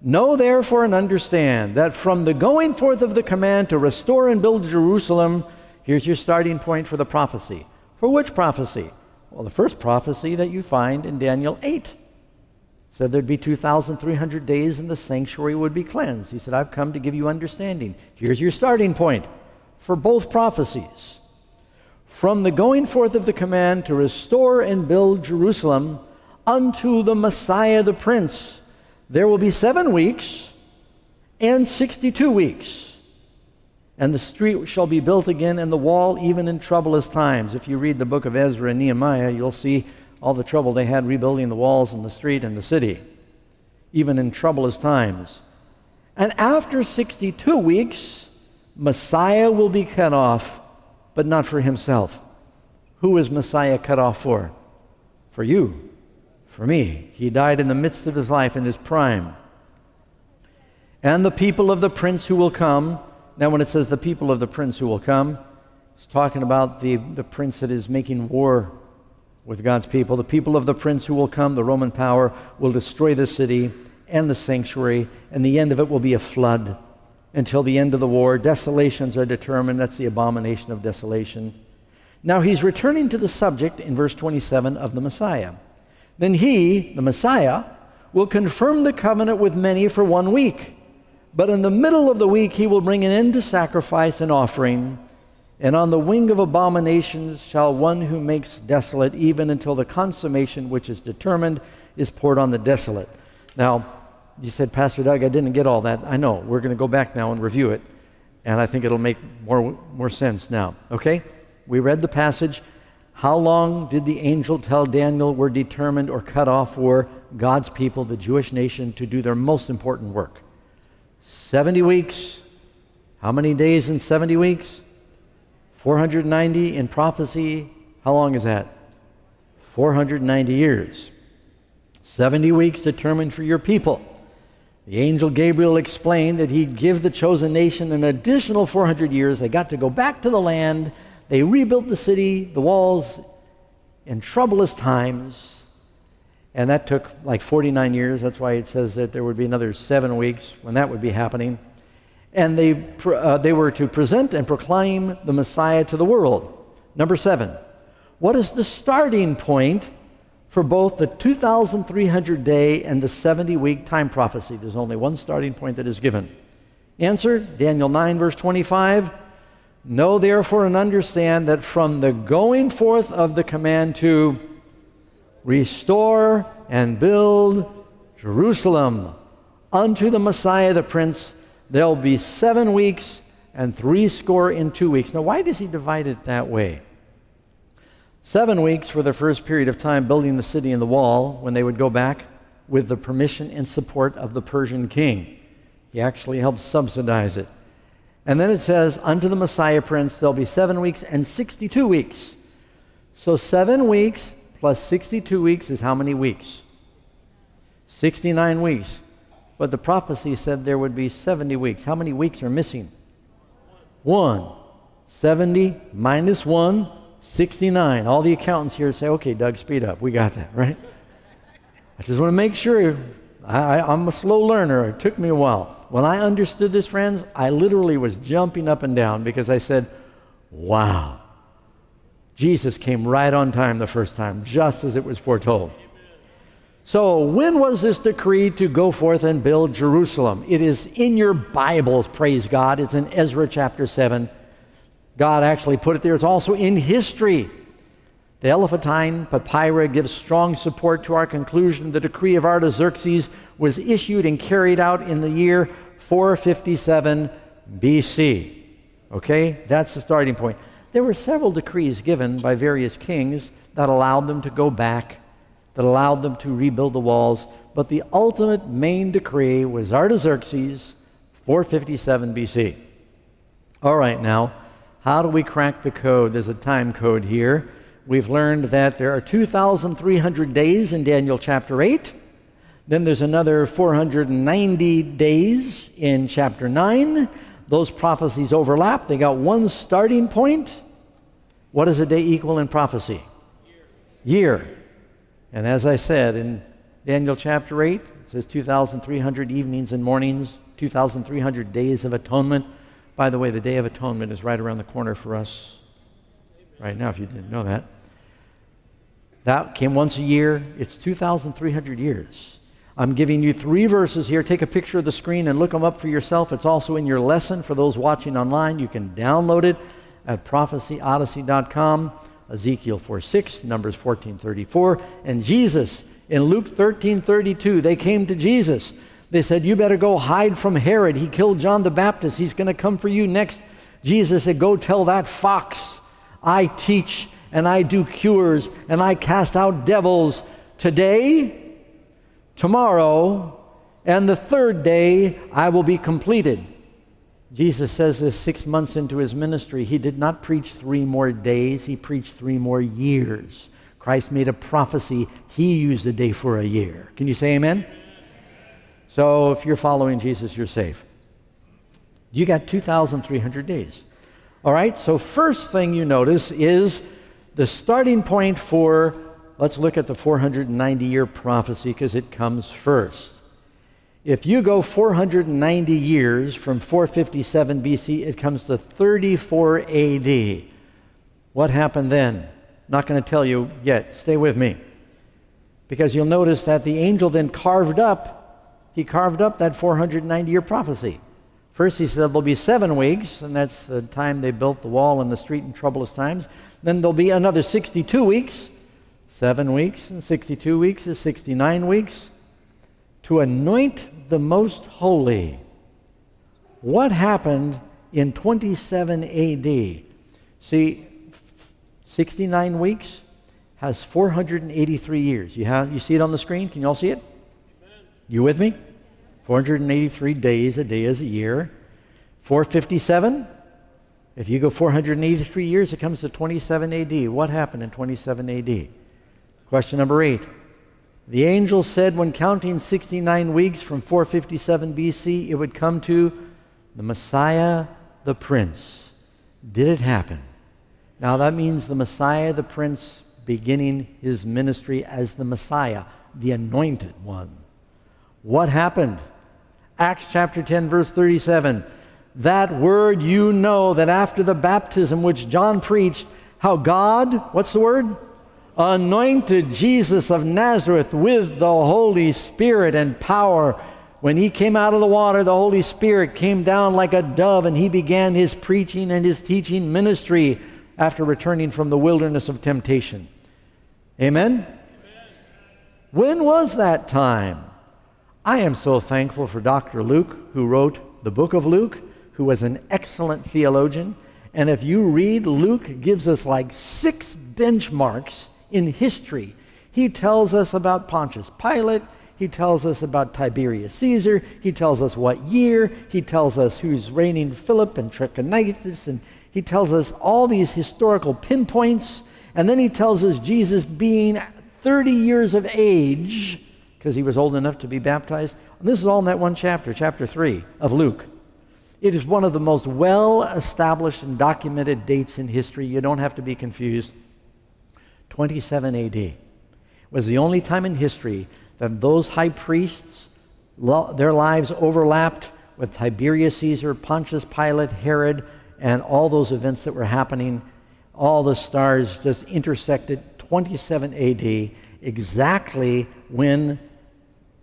Know therefore and understand that from the going forth of the command to restore and build Jerusalem, here's your starting point for the prophecy. For which prophecy? Well, the first prophecy that you find in Daniel 8 said there'd be 2,300 days and the sanctuary would be cleansed. He said, I've come to give you understanding. Here's your starting point for both prophecies. From the going forth of the command to restore and build Jerusalem unto the Messiah the Prince, there will be seven weeks and 62 weeks. And the street shall be built again, and the wall even in troublous times. If you read the book of Ezra and Nehemiah, you'll see all the trouble they had rebuilding the walls and the street and the city, even in troublous times. And after 62 weeks, Messiah will be cut off, but not for himself. Who is Messiah cut off for? For you, for me. He died in the midst of his life, in his prime. And the people of the prince who will come. Now, when it says the people of the prince who will come, it's talking about the, the prince that is making war with God's people. The people of the prince who will come, the Roman power, will destroy the city and the sanctuary, and the end of it will be a flood until the end of the war. Desolations are determined. That's the abomination of desolation. Now he's returning to the subject in verse 27 of the Messiah. Then he, the Messiah, will confirm the covenant with many for one week But in the middle of the week, he will bring an end to sacrifice and offering. And on the wing of abominations shall one who makes desolate, even until the consummation which is determined is poured on the desolate. Now, you said, Pastor Doug, I didn't get all that. I know. We're going to go back now and review it. And I think it'll make more, more sense now. Okay? We read the passage. How long did the angel tell Daniel were determined or cut off for God's people, the Jewish nation, to do their most important work? 70 weeks. How many days in 70 weeks? 490 in prophecy. How long is that? 490 years. 70 weeks determined for your people. The angel Gabriel explained that he'd give the chosen nation an additional 400 years. They got to go back to the land. They rebuilt the city, the walls, in troublous times. And that took like 49 years. That's why it says that there would be another seven weeks when that would be happening. And they, uh, they were to present and proclaim the Messiah to the world. Number seven, what is the starting point for both the 2,300 day and the 70 week time prophecy. There's only one starting point that is given. Answer Daniel 9, verse 25. Know therefore and understand that from the going forth of the command to restore and build Jerusalem unto the Messiah the Prince, there'll be seven weeks and three score in two weeks. Now, why does he divide it that way? Seven weeks for the first period of time building the city and the wall when they would go back with the permission and support of the Persian king. He actually helped subsidize it. And then it says, Unto the Messiah Prince, there'll be seven weeks and 62 weeks. So seven weeks plus 62 weeks is how many weeks? 69 weeks. But the prophecy said there would be 70 weeks. How many weeks are missing? One. 70 minus one 69. All the accountants here say, okay, Doug, speed up. We got that, [laughs] right? I just want to make sure. I, am a slow learner. It took me a while. When I understood this, friends, I literally was jumping up and down because I said, wow. Jesus came right on time the first time, just as it was foretold. So, when was this decree to go forth and build Jerusalem? It is in your Bibles, praise God. It's in Ezra chapter 7. God actually put it there. It's also in history. The Elephantine Papyri gives strong support to our conclusion the decree of Artaxerxes was issued and carried out in the year 457 BC. Okay, that's the starting point. There were several decrees given by various kings that allowed them to go back, that allowed them to rebuild the walls, but the ultimate main decree was Artaxerxes 457 BC. All right, now. How do we crack the code? There's a time code here. We've learned that there are 2,300 days in Daniel chapter 8. Then there's another 490 days in chapter 9. Those prophecies overlap. They got one starting point. What does a day equal in prophecy? Year. And as I said in Daniel chapter 8, it says 2,300 evenings and mornings, 2,300 days of atonement. By the way, the Day of Atonement is right around the corner for us right now, if you didn't know that. That came once a year. It's 2,300 years. I'm giving you three verses here. Take a picture of the screen and look them up for yourself. It's also in your lesson for those watching online. You can download it at prophecyodyssey.com. Ezekiel 4 6, Numbers 14 34, and Jesus in Luke 13 32. They came to Jesus they said, You better go hide from Herod. He killed John the Baptist. He's going to come for you next. Jesus said, Go tell that fox, I teach and I do cures and I cast out devils today, tomorrow, and the third day I will be completed. Jesus says this six months into his ministry. He did not preach three more days, he preached three more years. Christ made a prophecy. He used a day for a year. Can you say amen? So if you're following Jesus, you're safe. You got 2,300 days. All right, so first thing you notice is the starting point for, let's look at the 490 year prophecy because it comes first. If you go 490 years from 457 BC, it comes to 34 AD. What happened then? Not going to tell you yet. Stay with me. Because you'll notice that the angel then carved up he carved up that 490 year prophecy. First, he said there'll be seven weeks, and that's the time they built the wall and the street in troublous times. Then there'll be another 62 weeks. Seven weeks and 62 weeks is 69 weeks. To anoint the most holy. What happened in 27 AD? See, 69 weeks has 483 years. You, have, you see it on the screen? Can you all see it? You with me? 483 days, a day is a year. 457, if you go 483 years, it comes to 27 AD. What happened in 27 AD? Question number eight. The angel said when counting 69 weeks from 457 BC, it would come to the Messiah, the Prince. Did it happen? Now that means the Messiah, the Prince, beginning his ministry as the Messiah, the anointed one. What happened? Acts chapter 10, verse 37. That word you know that after the baptism which John preached, how God, what's the word? Anointed Jesus of Nazareth with the Holy Spirit and power. When he came out of the water, the Holy Spirit came down like a dove and he began his preaching and his teaching ministry after returning from the wilderness of temptation. Amen? Amen? When was that time? I am so thankful for Dr. Luke, who wrote the book of Luke, who was an excellent theologian. And if you read, Luke gives us like six benchmarks in history. He tells us about Pontius Pilate. He tells us about Tiberius Caesar. He tells us what year. He tells us who's reigning Philip and Trachonitis. And he tells us all these historical pinpoints. And then he tells us Jesus being 30 years of age because he was old enough to be baptized. And this is all in that one chapter, chapter 3 of Luke. It is one of the most well established and documented dates in history. You don't have to be confused. 27 AD was the only time in history that those high priests, their lives overlapped with Tiberius Caesar, Pontius Pilate, Herod, and all those events that were happening. All the stars just intersected 27 AD, exactly when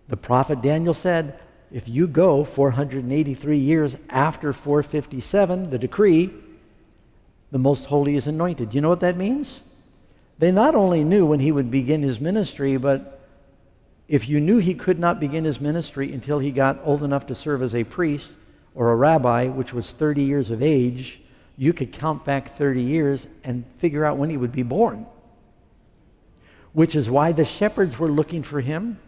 the prophet Daniel said, if you go 483 years after 457, the decree, the most holy is anointed. You know what that means? They not only knew when he would begin his ministry, but if you knew he could not begin his ministry until he got old enough to serve as a priest or a rabbi, which was 30 years of age, you could count back 30 years and figure out when he would be born. Which is why the shepherds were looking for him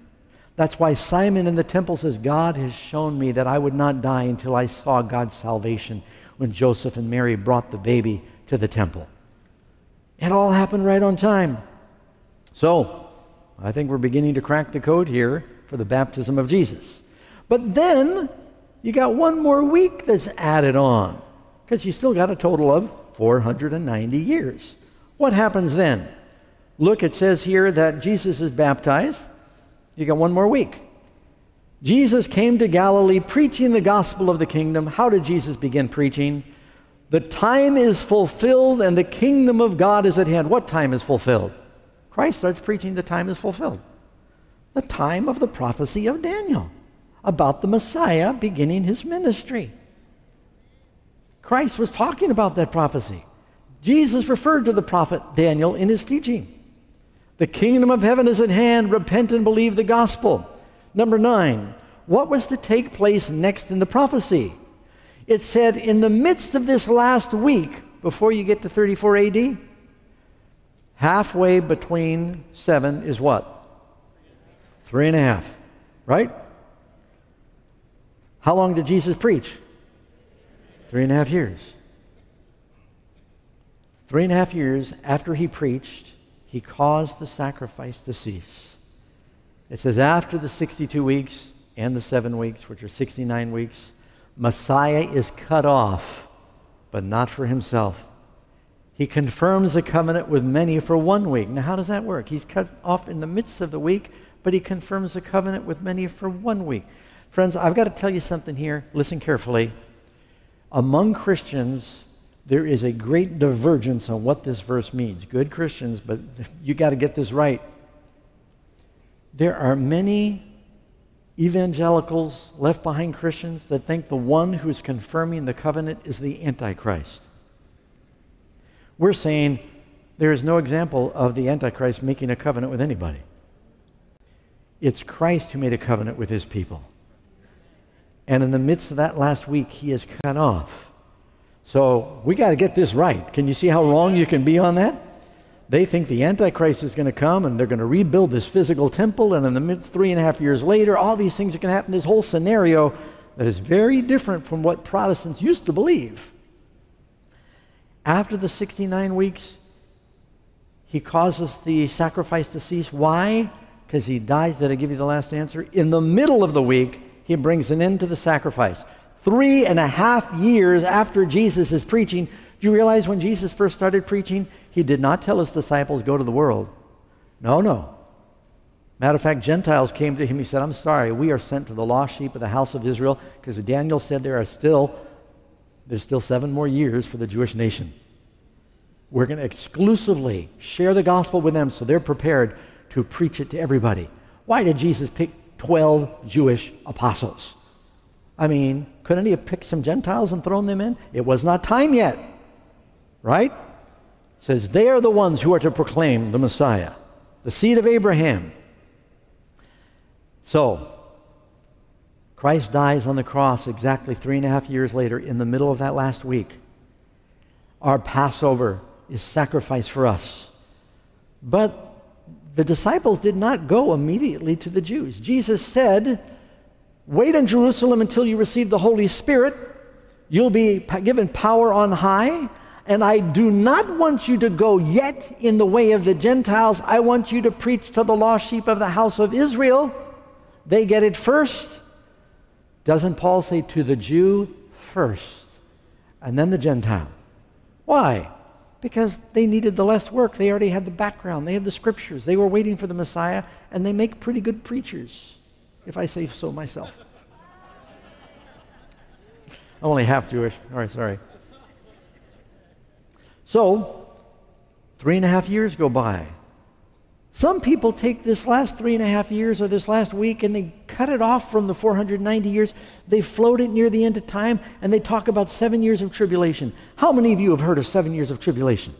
that's why Simon in the temple says, God has shown me that I would not die until I saw God's salvation when Joseph and Mary brought the baby to the temple. It all happened right on time. So, I think we're beginning to crack the code here for the baptism of Jesus. But then, you got one more week that's added on, because you still got a total of 490 years. What happens then? Look, it says here that Jesus is baptized. You got one more week. Jesus came to Galilee preaching the gospel of the kingdom. How did Jesus begin preaching? The time is fulfilled and the kingdom of God is at hand. What time is fulfilled? Christ starts preaching the time is fulfilled. The time of the prophecy of Daniel about the Messiah beginning his ministry. Christ was talking about that prophecy. Jesus referred to the prophet Daniel in his teaching. The kingdom of heaven is at hand. Repent and believe the gospel. Number nine, what was to take place next in the prophecy? It said, in the midst of this last week, before you get to 34 AD, halfway between seven is what? Three and a half, right? How long did Jesus preach? Three and a half years. Three and a half years after he preached, he caused the sacrifice to cease. It says, after the 62 weeks and the seven weeks, which are 69 weeks, Messiah is cut off, but not for himself. He confirms a covenant with many for one week. Now, how does that work? He's cut off in the midst of the week, but he confirms a covenant with many for one week. Friends, I've got to tell you something here. Listen carefully. Among Christians, there is a great divergence on what this verse means. Good Christians, but [laughs] you got to get this right. There are many evangelicals, left behind Christians that think the one who's confirming the covenant is the Antichrist. We're saying there is no example of the Antichrist making a covenant with anybody. It's Christ who made a covenant with his people. And in the midst of that last week, he is cut off. So we got to get this right. Can you see how wrong you can be on that? They think the Antichrist is going to come and they're going to rebuild this physical temple, and in the mid three and a half years later, all these things are going to happen. This whole scenario that is very different from what Protestants used to believe. After the 69 weeks, he causes the sacrifice to cease. Why? Because he dies. Did I give you the last answer? In the middle of the week, he brings an end to the sacrifice. Three and a half years after Jesus is preaching, do you realize when Jesus first started preaching, he did not tell his disciples, go to the world. No, no. Matter of fact, Gentiles came to him. He said, I'm sorry, we are sent to the lost sheep of the house of Israel because Daniel said there are still, there's still seven more years for the Jewish nation. We're going to exclusively share the gospel with them so they're prepared to preach it to everybody. Why did Jesus pick 12 Jewish apostles? I mean, couldn't he have picked some Gentiles and thrown them in? It was not time yet, right? It says they are the ones who are to proclaim the Messiah, the seed of Abraham. So, Christ dies on the cross exactly three and a half years later in the middle of that last week. Our Passover is sacrificed for us. But the disciples did not go immediately to the Jews. Jesus said, Wait in Jerusalem until you receive the Holy Spirit. You'll be given power on high. And I do not want you to go yet in the way of the Gentiles. I want you to preach to the lost sheep of the house of Israel. They get it first. Doesn't Paul say to the Jew first and then the Gentile? Why? Because they needed the less work. They already had the background, they had the scriptures. They were waiting for the Messiah, and they make pretty good preachers, if I say so myself. I'm [laughs] only half Jewish. All right, sorry. So, three and a half years go by. Some people take this last three and a half years or this last week and they cut it off from the 490 years. They float it near the end of time and they talk about seven years of tribulation. How many of you have heard of seven years of tribulation?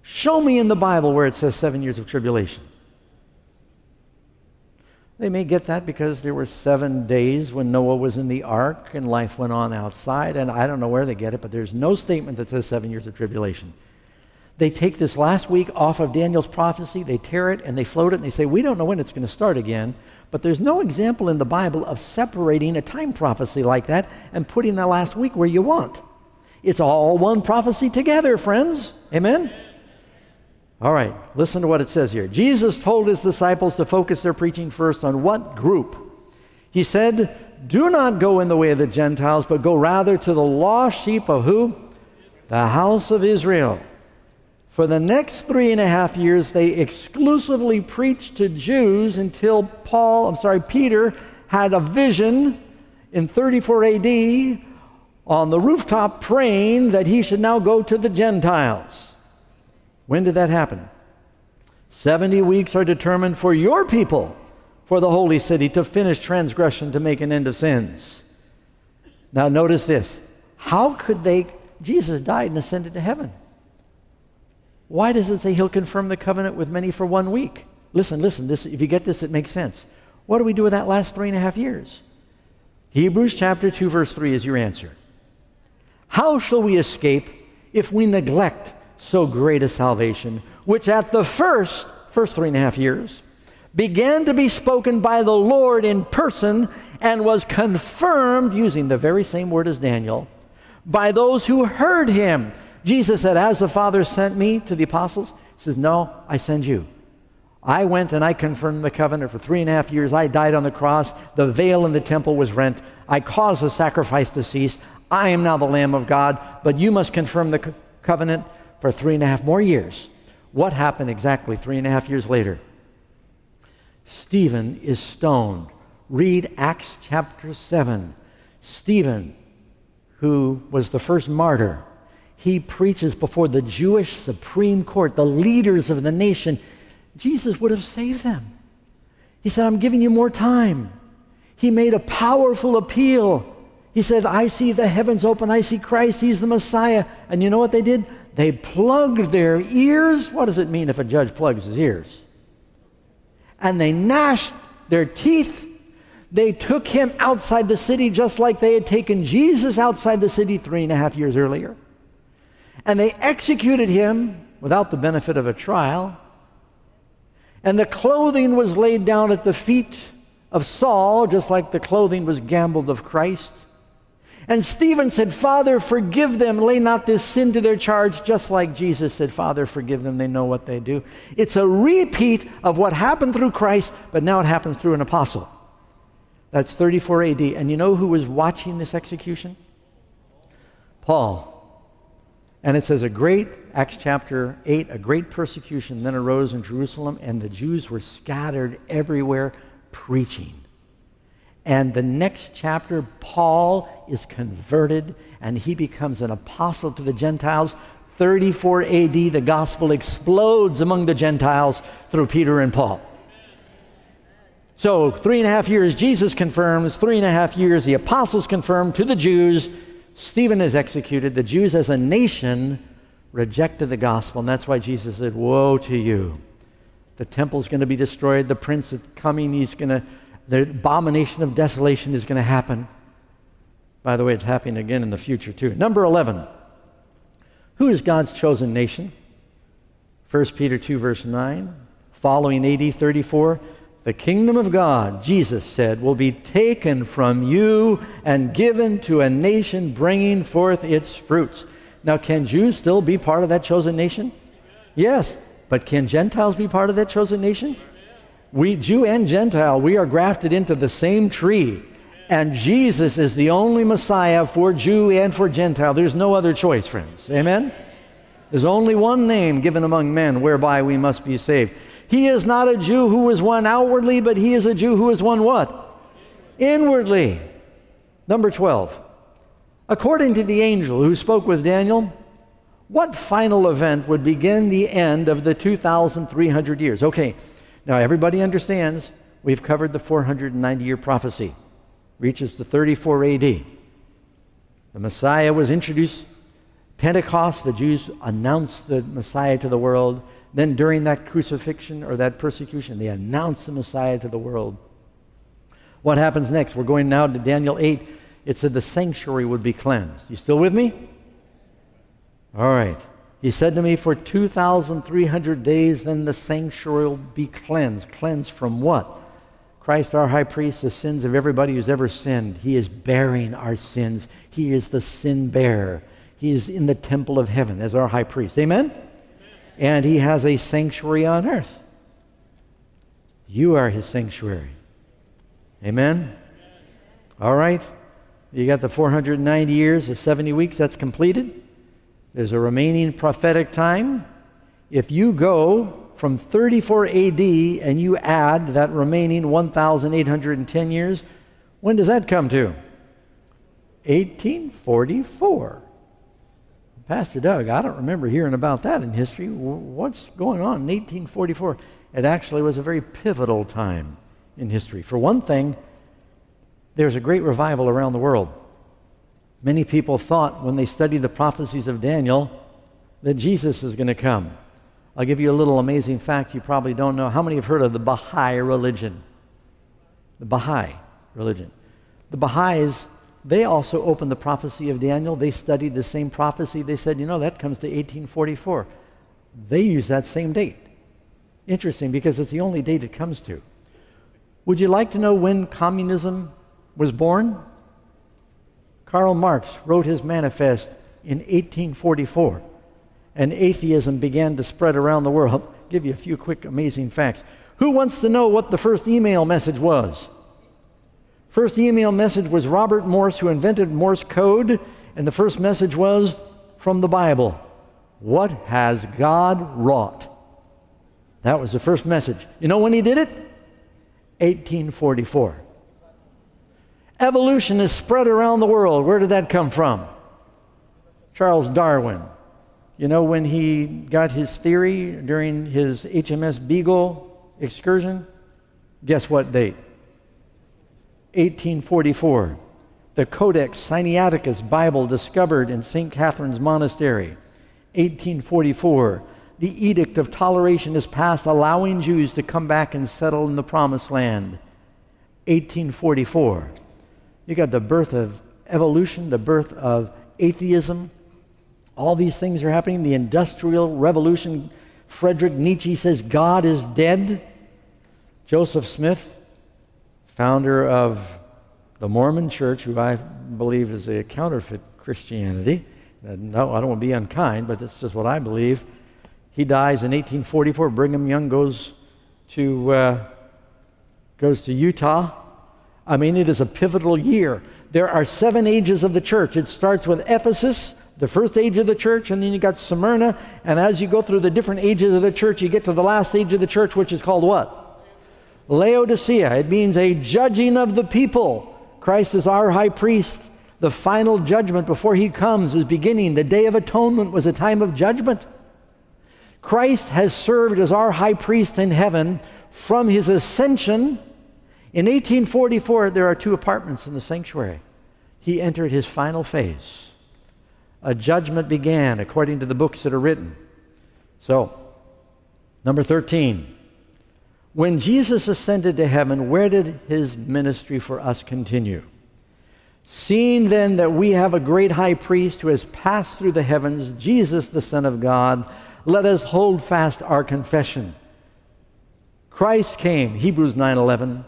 Show me in the Bible where it says seven years of tribulation. They may get that because there were seven days when Noah was in the ark and life went on outside, and I don't know where they get it, but there's no statement that says seven years of tribulation. They take this last week off of Daniel's prophecy, they tear it, and they float it, and they say, We don't know when it's going to start again. But there's no example in the Bible of separating a time prophecy like that and putting the last week where you want. It's all one prophecy together, friends. Amen? All right, listen to what it says here. Jesus told his disciples to focus their preaching first on what group? He said, Do not go in the way of the Gentiles, but go rather to the lost sheep of who? The house of Israel. For the next three and a half years, they exclusively preached to Jews until Paul, I'm sorry, Peter had a vision in 34 AD on the rooftop praying that he should now go to the Gentiles. When did that happen? 70 weeks are determined for your people, for the holy city, to finish transgression, to make an end of sins. Now, notice this. How could they? Jesus died and ascended to heaven. Why does it say he'll confirm the covenant with many for one week? Listen, listen, this, if you get this, it makes sense. What do we do with that last three and a half years? Hebrews chapter 2, verse 3 is your answer. How shall we escape if we neglect so great a salvation, which at the first, first three and a half years, began to be spoken by the Lord in person and was confirmed, using the very same word as Daniel, by those who heard him? Jesus said, As the Father sent me to the apostles, he says, No, I send you. I went and I confirmed the covenant for three and a half years. I died on the cross. The veil in the temple was rent. I caused the sacrifice to cease. I am now the Lamb of God, but you must confirm the co- covenant for three and a half more years. What happened exactly three and a half years later? Stephen is stoned. Read Acts chapter 7. Stephen, who was the first martyr, he preaches before the Jewish Supreme Court, the leaders of the nation. Jesus would have saved them. He said, I'm giving you more time. He made a powerful appeal. He said, I see the heavens open. I see Christ. He's the Messiah. And you know what they did? They plugged their ears. What does it mean if a judge plugs his ears? And they gnashed their teeth. They took him outside the city just like they had taken Jesus outside the city three and a half years earlier. And they executed him without the benefit of a trial. And the clothing was laid down at the feet of Saul, just like the clothing was gambled of Christ. And Stephen said, Father, forgive them, lay not this sin to their charge, just like Jesus said, Father, forgive them, they know what they do. It's a repeat of what happened through Christ, but now it happens through an apostle. That's 34 AD. And you know who was watching this execution? Paul. And it says, a great, Acts chapter 8, a great persecution then arose in Jerusalem, and the Jews were scattered everywhere preaching. And the next chapter, Paul is converted and he becomes an apostle to the Gentiles. 34 AD, the gospel explodes among the Gentiles through Peter and Paul. So, three and a half years, Jesus confirms. Three and a half years, the apostles confirm to the Jews. Stephen is executed. The Jews as a nation rejected the gospel. And that's why Jesus said, Woe to you. The temple's going to be destroyed. The prince is coming. He's going to the abomination of desolation is going to happen. By the way, it's happening again in the future, too. Number 11. Who is God's chosen nation? 1 Peter 2, verse 9. Following AD 34, the kingdom of God, Jesus said, will be taken from you and given to a nation bringing forth its fruits. Now, can Jews still be part of that chosen nation? Yes. But can Gentiles be part of that chosen nation? We, Jew and Gentile, we are grafted into the same tree. And Jesus is the only Messiah for Jew and for Gentile. There's no other choice, friends. Amen? There's only one name given among men whereby we must be saved. He is not a Jew who is one outwardly, but he is a Jew who is one what? Inwardly. Number 12. According to the angel who spoke with Daniel, what final event would begin the end of the 2,300 years? Okay, now, everybody understands we've covered the 490 year prophecy, reaches to 34 AD. The Messiah was introduced. Pentecost, the Jews announced the Messiah to the world. Then, during that crucifixion or that persecution, they announced the Messiah to the world. What happens next? We're going now to Daniel 8. It said the sanctuary would be cleansed. You still with me? All right. He said to me, For 2,300 days, then the sanctuary will be cleansed. Cleansed from what? Christ, our high priest, the sins of everybody who's ever sinned. He is bearing our sins. He is the sin bearer. He is in the temple of heaven as our high priest. Amen? And he has a sanctuary on earth. You are his sanctuary. Amen? All right. You got the 490 years, the 70 weeks, that's completed. There's a remaining prophetic time. If you go from 34 AD and you add that remaining 1,810 years, when does that come to? 1844. Pastor Doug, I don't remember hearing about that in history. What's going on in 1844? It actually was a very pivotal time in history. For one thing, there's a great revival around the world. Many people thought when they studied the prophecies of Daniel that Jesus is going to come. I'll give you a little amazing fact you probably don't know. How many have heard of the Baha'i religion? The Baha'i religion. The Baha'is, they also opened the prophecy of Daniel. They studied the same prophecy. They said, you know, that comes to 1844. They use that same date. Interesting because it's the only date it comes to. Would you like to know when communism was born? Karl Marx wrote his manifest in 1844, and atheism began to spread around the world. I'll give you a few quick, amazing facts. Who wants to know what the first email message was? First email message was Robert Morse, who invented Morse code, and the first message was from the Bible What has God wrought? That was the first message. You know when he did it? 1844. Evolution is spread around the world. Where did that come from? Charles Darwin. You know, when he got his theory during his HMS Beagle excursion, Guess what date? 1844. The Codex Sinaiticus Bible discovered in St. Catherine's Monastery. 1844. The Edict of Toleration is passed, allowing Jews to come back and settle in the Promised Land. 1844. You got the birth of evolution, the birth of atheism. All these things are happening. The Industrial Revolution. Frederick Nietzsche says God is dead. Joseph Smith, founder of the Mormon Church, who I believe is a counterfeit Christianity. No, I don't want to be unkind, but that's just what I believe. He dies in 1844. Brigham Young goes to, uh, goes to Utah. I mean, it is a pivotal year. There are seven ages of the church. It starts with Ephesus, the first age of the church, and then you got Smyrna. And as you go through the different ages of the church, you get to the last age of the church, which is called what? Laodicea. It means a judging of the people. Christ is our high priest. The final judgment before he comes is beginning. The day of atonement was a time of judgment. Christ has served as our high priest in heaven from his ascension. In 1844, there are two apartments in the sanctuary. He entered his final phase. A judgment began according to the books that are written. So, number 13. When Jesus ascended to heaven, where did his ministry for us continue? Seeing then that we have a great high priest who has passed through the heavens, Jesus, the Son of God, let us hold fast our confession. Christ came, Hebrews 9:11.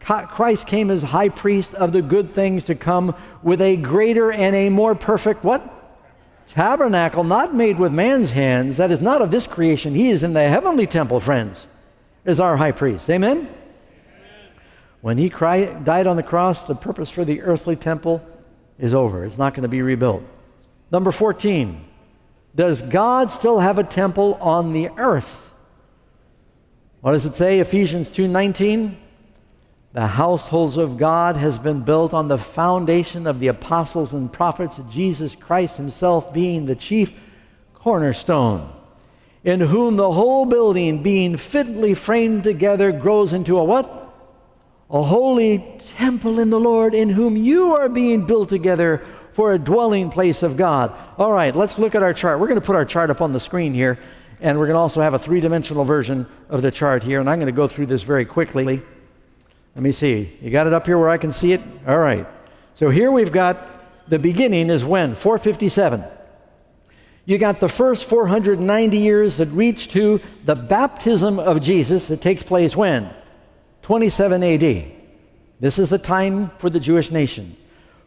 Christ came as high priest of the good things to come with a greater and a more perfect what? Tabernacle not made with man's hands, that is not of this creation. He is in the heavenly temple, friends, is our high priest. Amen? Amen. When he died on the cross, the purpose for the earthly temple is over. It's not going to be rebuilt. Number 14. Does God still have a temple on the earth? What does it say? Ephesians 2:19. The households of God has been built on the foundation of the apostles and prophets, Jesus Christ himself being the chief cornerstone, in whom the whole building being fitly framed together grows into a what? A holy temple in the Lord, in whom you are being built together for a dwelling place of God. All right, let's look at our chart. We're going to put our chart up on the screen here, and we're going to also have a three dimensional version of the chart here, and I'm going to go through this very quickly. Let me see. You got it up here where I can see it? All right. So here we've got the beginning is when? 457. You got the first 490 years that reach to the baptism of Jesus that takes place when? 27 AD. This is the time for the Jewish nation.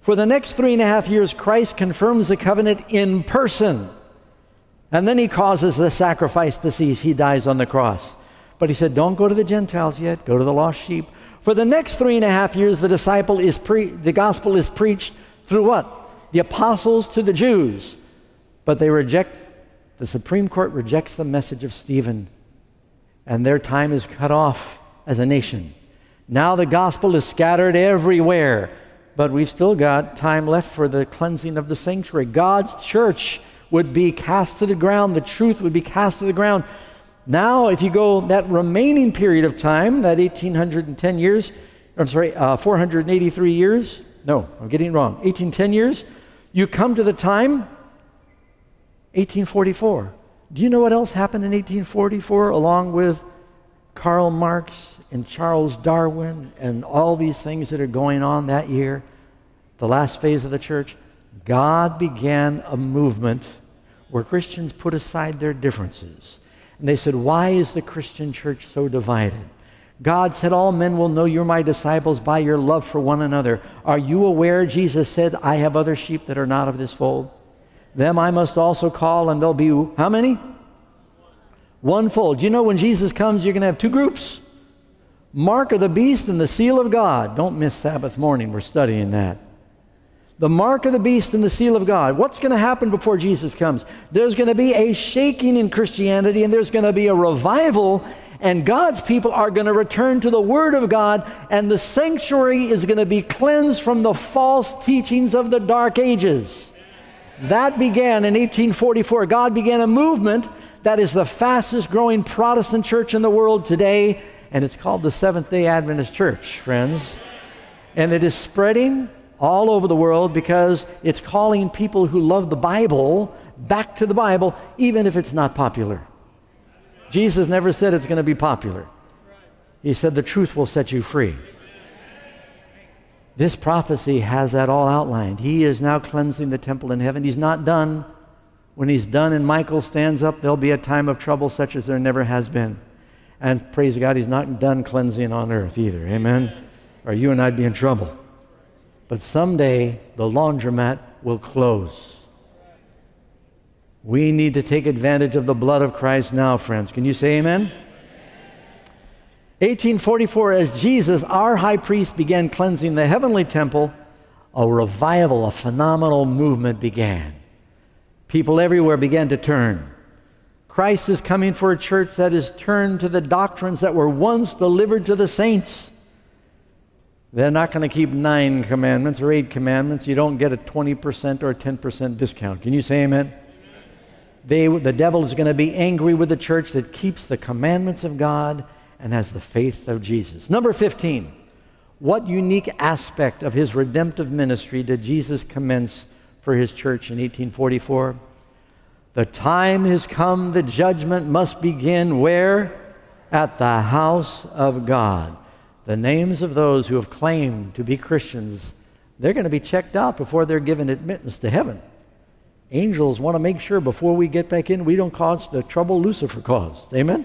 For the next three and a half years, Christ confirms the covenant in person. And then he causes the sacrifice to cease. He dies on the cross. But he said, Don't go to the Gentiles yet, go to the lost sheep. For the next three and a half years, the disciple is pre- the gospel is preached through what? The apostles to the Jews. But they reject, the Supreme Court rejects the message of Stephen, and their time is cut off as a nation. Now the gospel is scattered everywhere but we've still got time left for the cleansing of the sanctuary. God's church would be cast to the ground, the truth would be cast to the ground. Now, if you go that remaining period of time, that 1810 years, I'm sorry, uh, 483 years, no, I'm getting wrong, 1810 years, you come to the time 1844. Do you know what else happened in 1844 along with Karl Marx and Charles Darwin and all these things that are going on that year, the last phase of the church, God began a movement where Christians put aside their differences. And they said, Why is the Christian church so divided? God said, All men will know you're my disciples by your love for one another. Are you aware? Jesus said, I have other sheep that are not of this fold. Them I must also call, and there'll be how many? One fold. You know, when Jesus comes, you're going to have two groups mark of the beast and the seal of God. Don't miss Sabbath morning. We're studying that. The mark of the beast and the seal of God. What's going to happen before Jesus comes? There's going to be a shaking in Christianity and there's going to be a revival, and God's people are going to return to the Word of God, and the sanctuary is going to be cleansed from the false teachings of the Dark Ages. That began in 1844. God began a movement that is the fastest growing Protestant church in the world today, and it's called the Seventh day Adventist Church, friends. And it is spreading all over the world because it's calling people who love the Bible back to the Bible, even if it's not popular. Jesus never said it's going to be popular, He said the truth will set you free. This prophecy has that all outlined. He is now cleansing the temple in heaven. He's not done. When he's done and Michael stands up, there'll be a time of trouble such as there never has been. And praise God, he's not done cleansing on earth either. Amen? Or you and I'd be in trouble. But someday the laundromat will close. We need to take advantage of the blood of Christ now, friends. Can you say amen? 1844, as Jesus, our high priest, began cleansing the heavenly temple, a revival, a phenomenal movement began. People everywhere began to turn. Christ is coming for a church that is turned to the doctrines that were once delivered to the saints. They're not going to keep nine commandments or eight commandments. You don't get a 20% or a 10% discount. Can you say amen? They, the devil is going to be angry with the church that keeps the commandments of God and has the faith of Jesus. Number 15, what unique aspect of his redemptive ministry did Jesus commence for his church in 1844? The time has come, the judgment must begin where? At the house of God. The names of those who have claimed to be Christians, they're going to be checked out before they're given admittance to heaven. Angels want to make sure before we get back in, we don't cause the trouble Lucifer caused. Amen?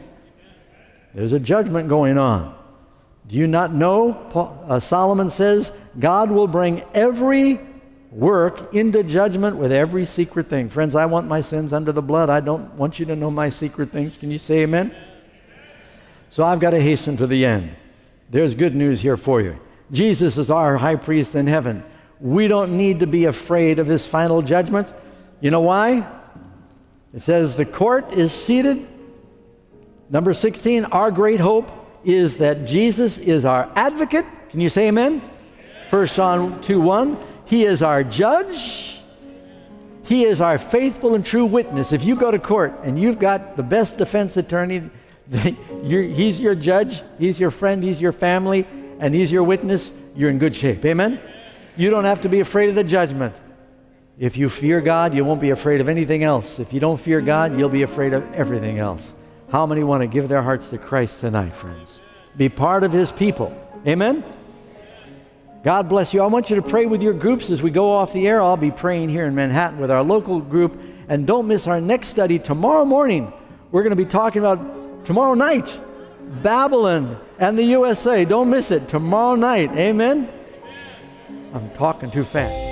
There's a judgment going on. Do you not know? Paul, uh, Solomon says, God will bring every work into judgment with every secret thing. Friends, I want my sins under the blood. I don't want you to know my secret things. Can you say amen? So I've got to hasten to the end. There's good news here for you. Jesus is our high priest in heaven. We don't need to be afraid of this final judgment. You know why? It says the court is seated Number 16, our great hope is that Jesus is our advocate. Can you say amen? 1 John 2 1. He is our judge. He is our faithful and true witness. If you go to court and you've got the best defense attorney, [laughs] he's your judge, he's your friend, he's your family, and he's your witness, you're in good shape. Amen? You don't have to be afraid of the judgment. If you fear God, you won't be afraid of anything else. If you don't fear God, you'll be afraid of everything else. How many want to give their hearts to Christ tonight, friends? Be part of His people. Amen? God bless you. I want you to pray with your groups as we go off the air. I'll be praying here in Manhattan with our local group. And don't miss our next study tomorrow morning. We're going to be talking about tomorrow night Babylon and the USA. Don't miss it tomorrow night. Amen? I'm talking too fast.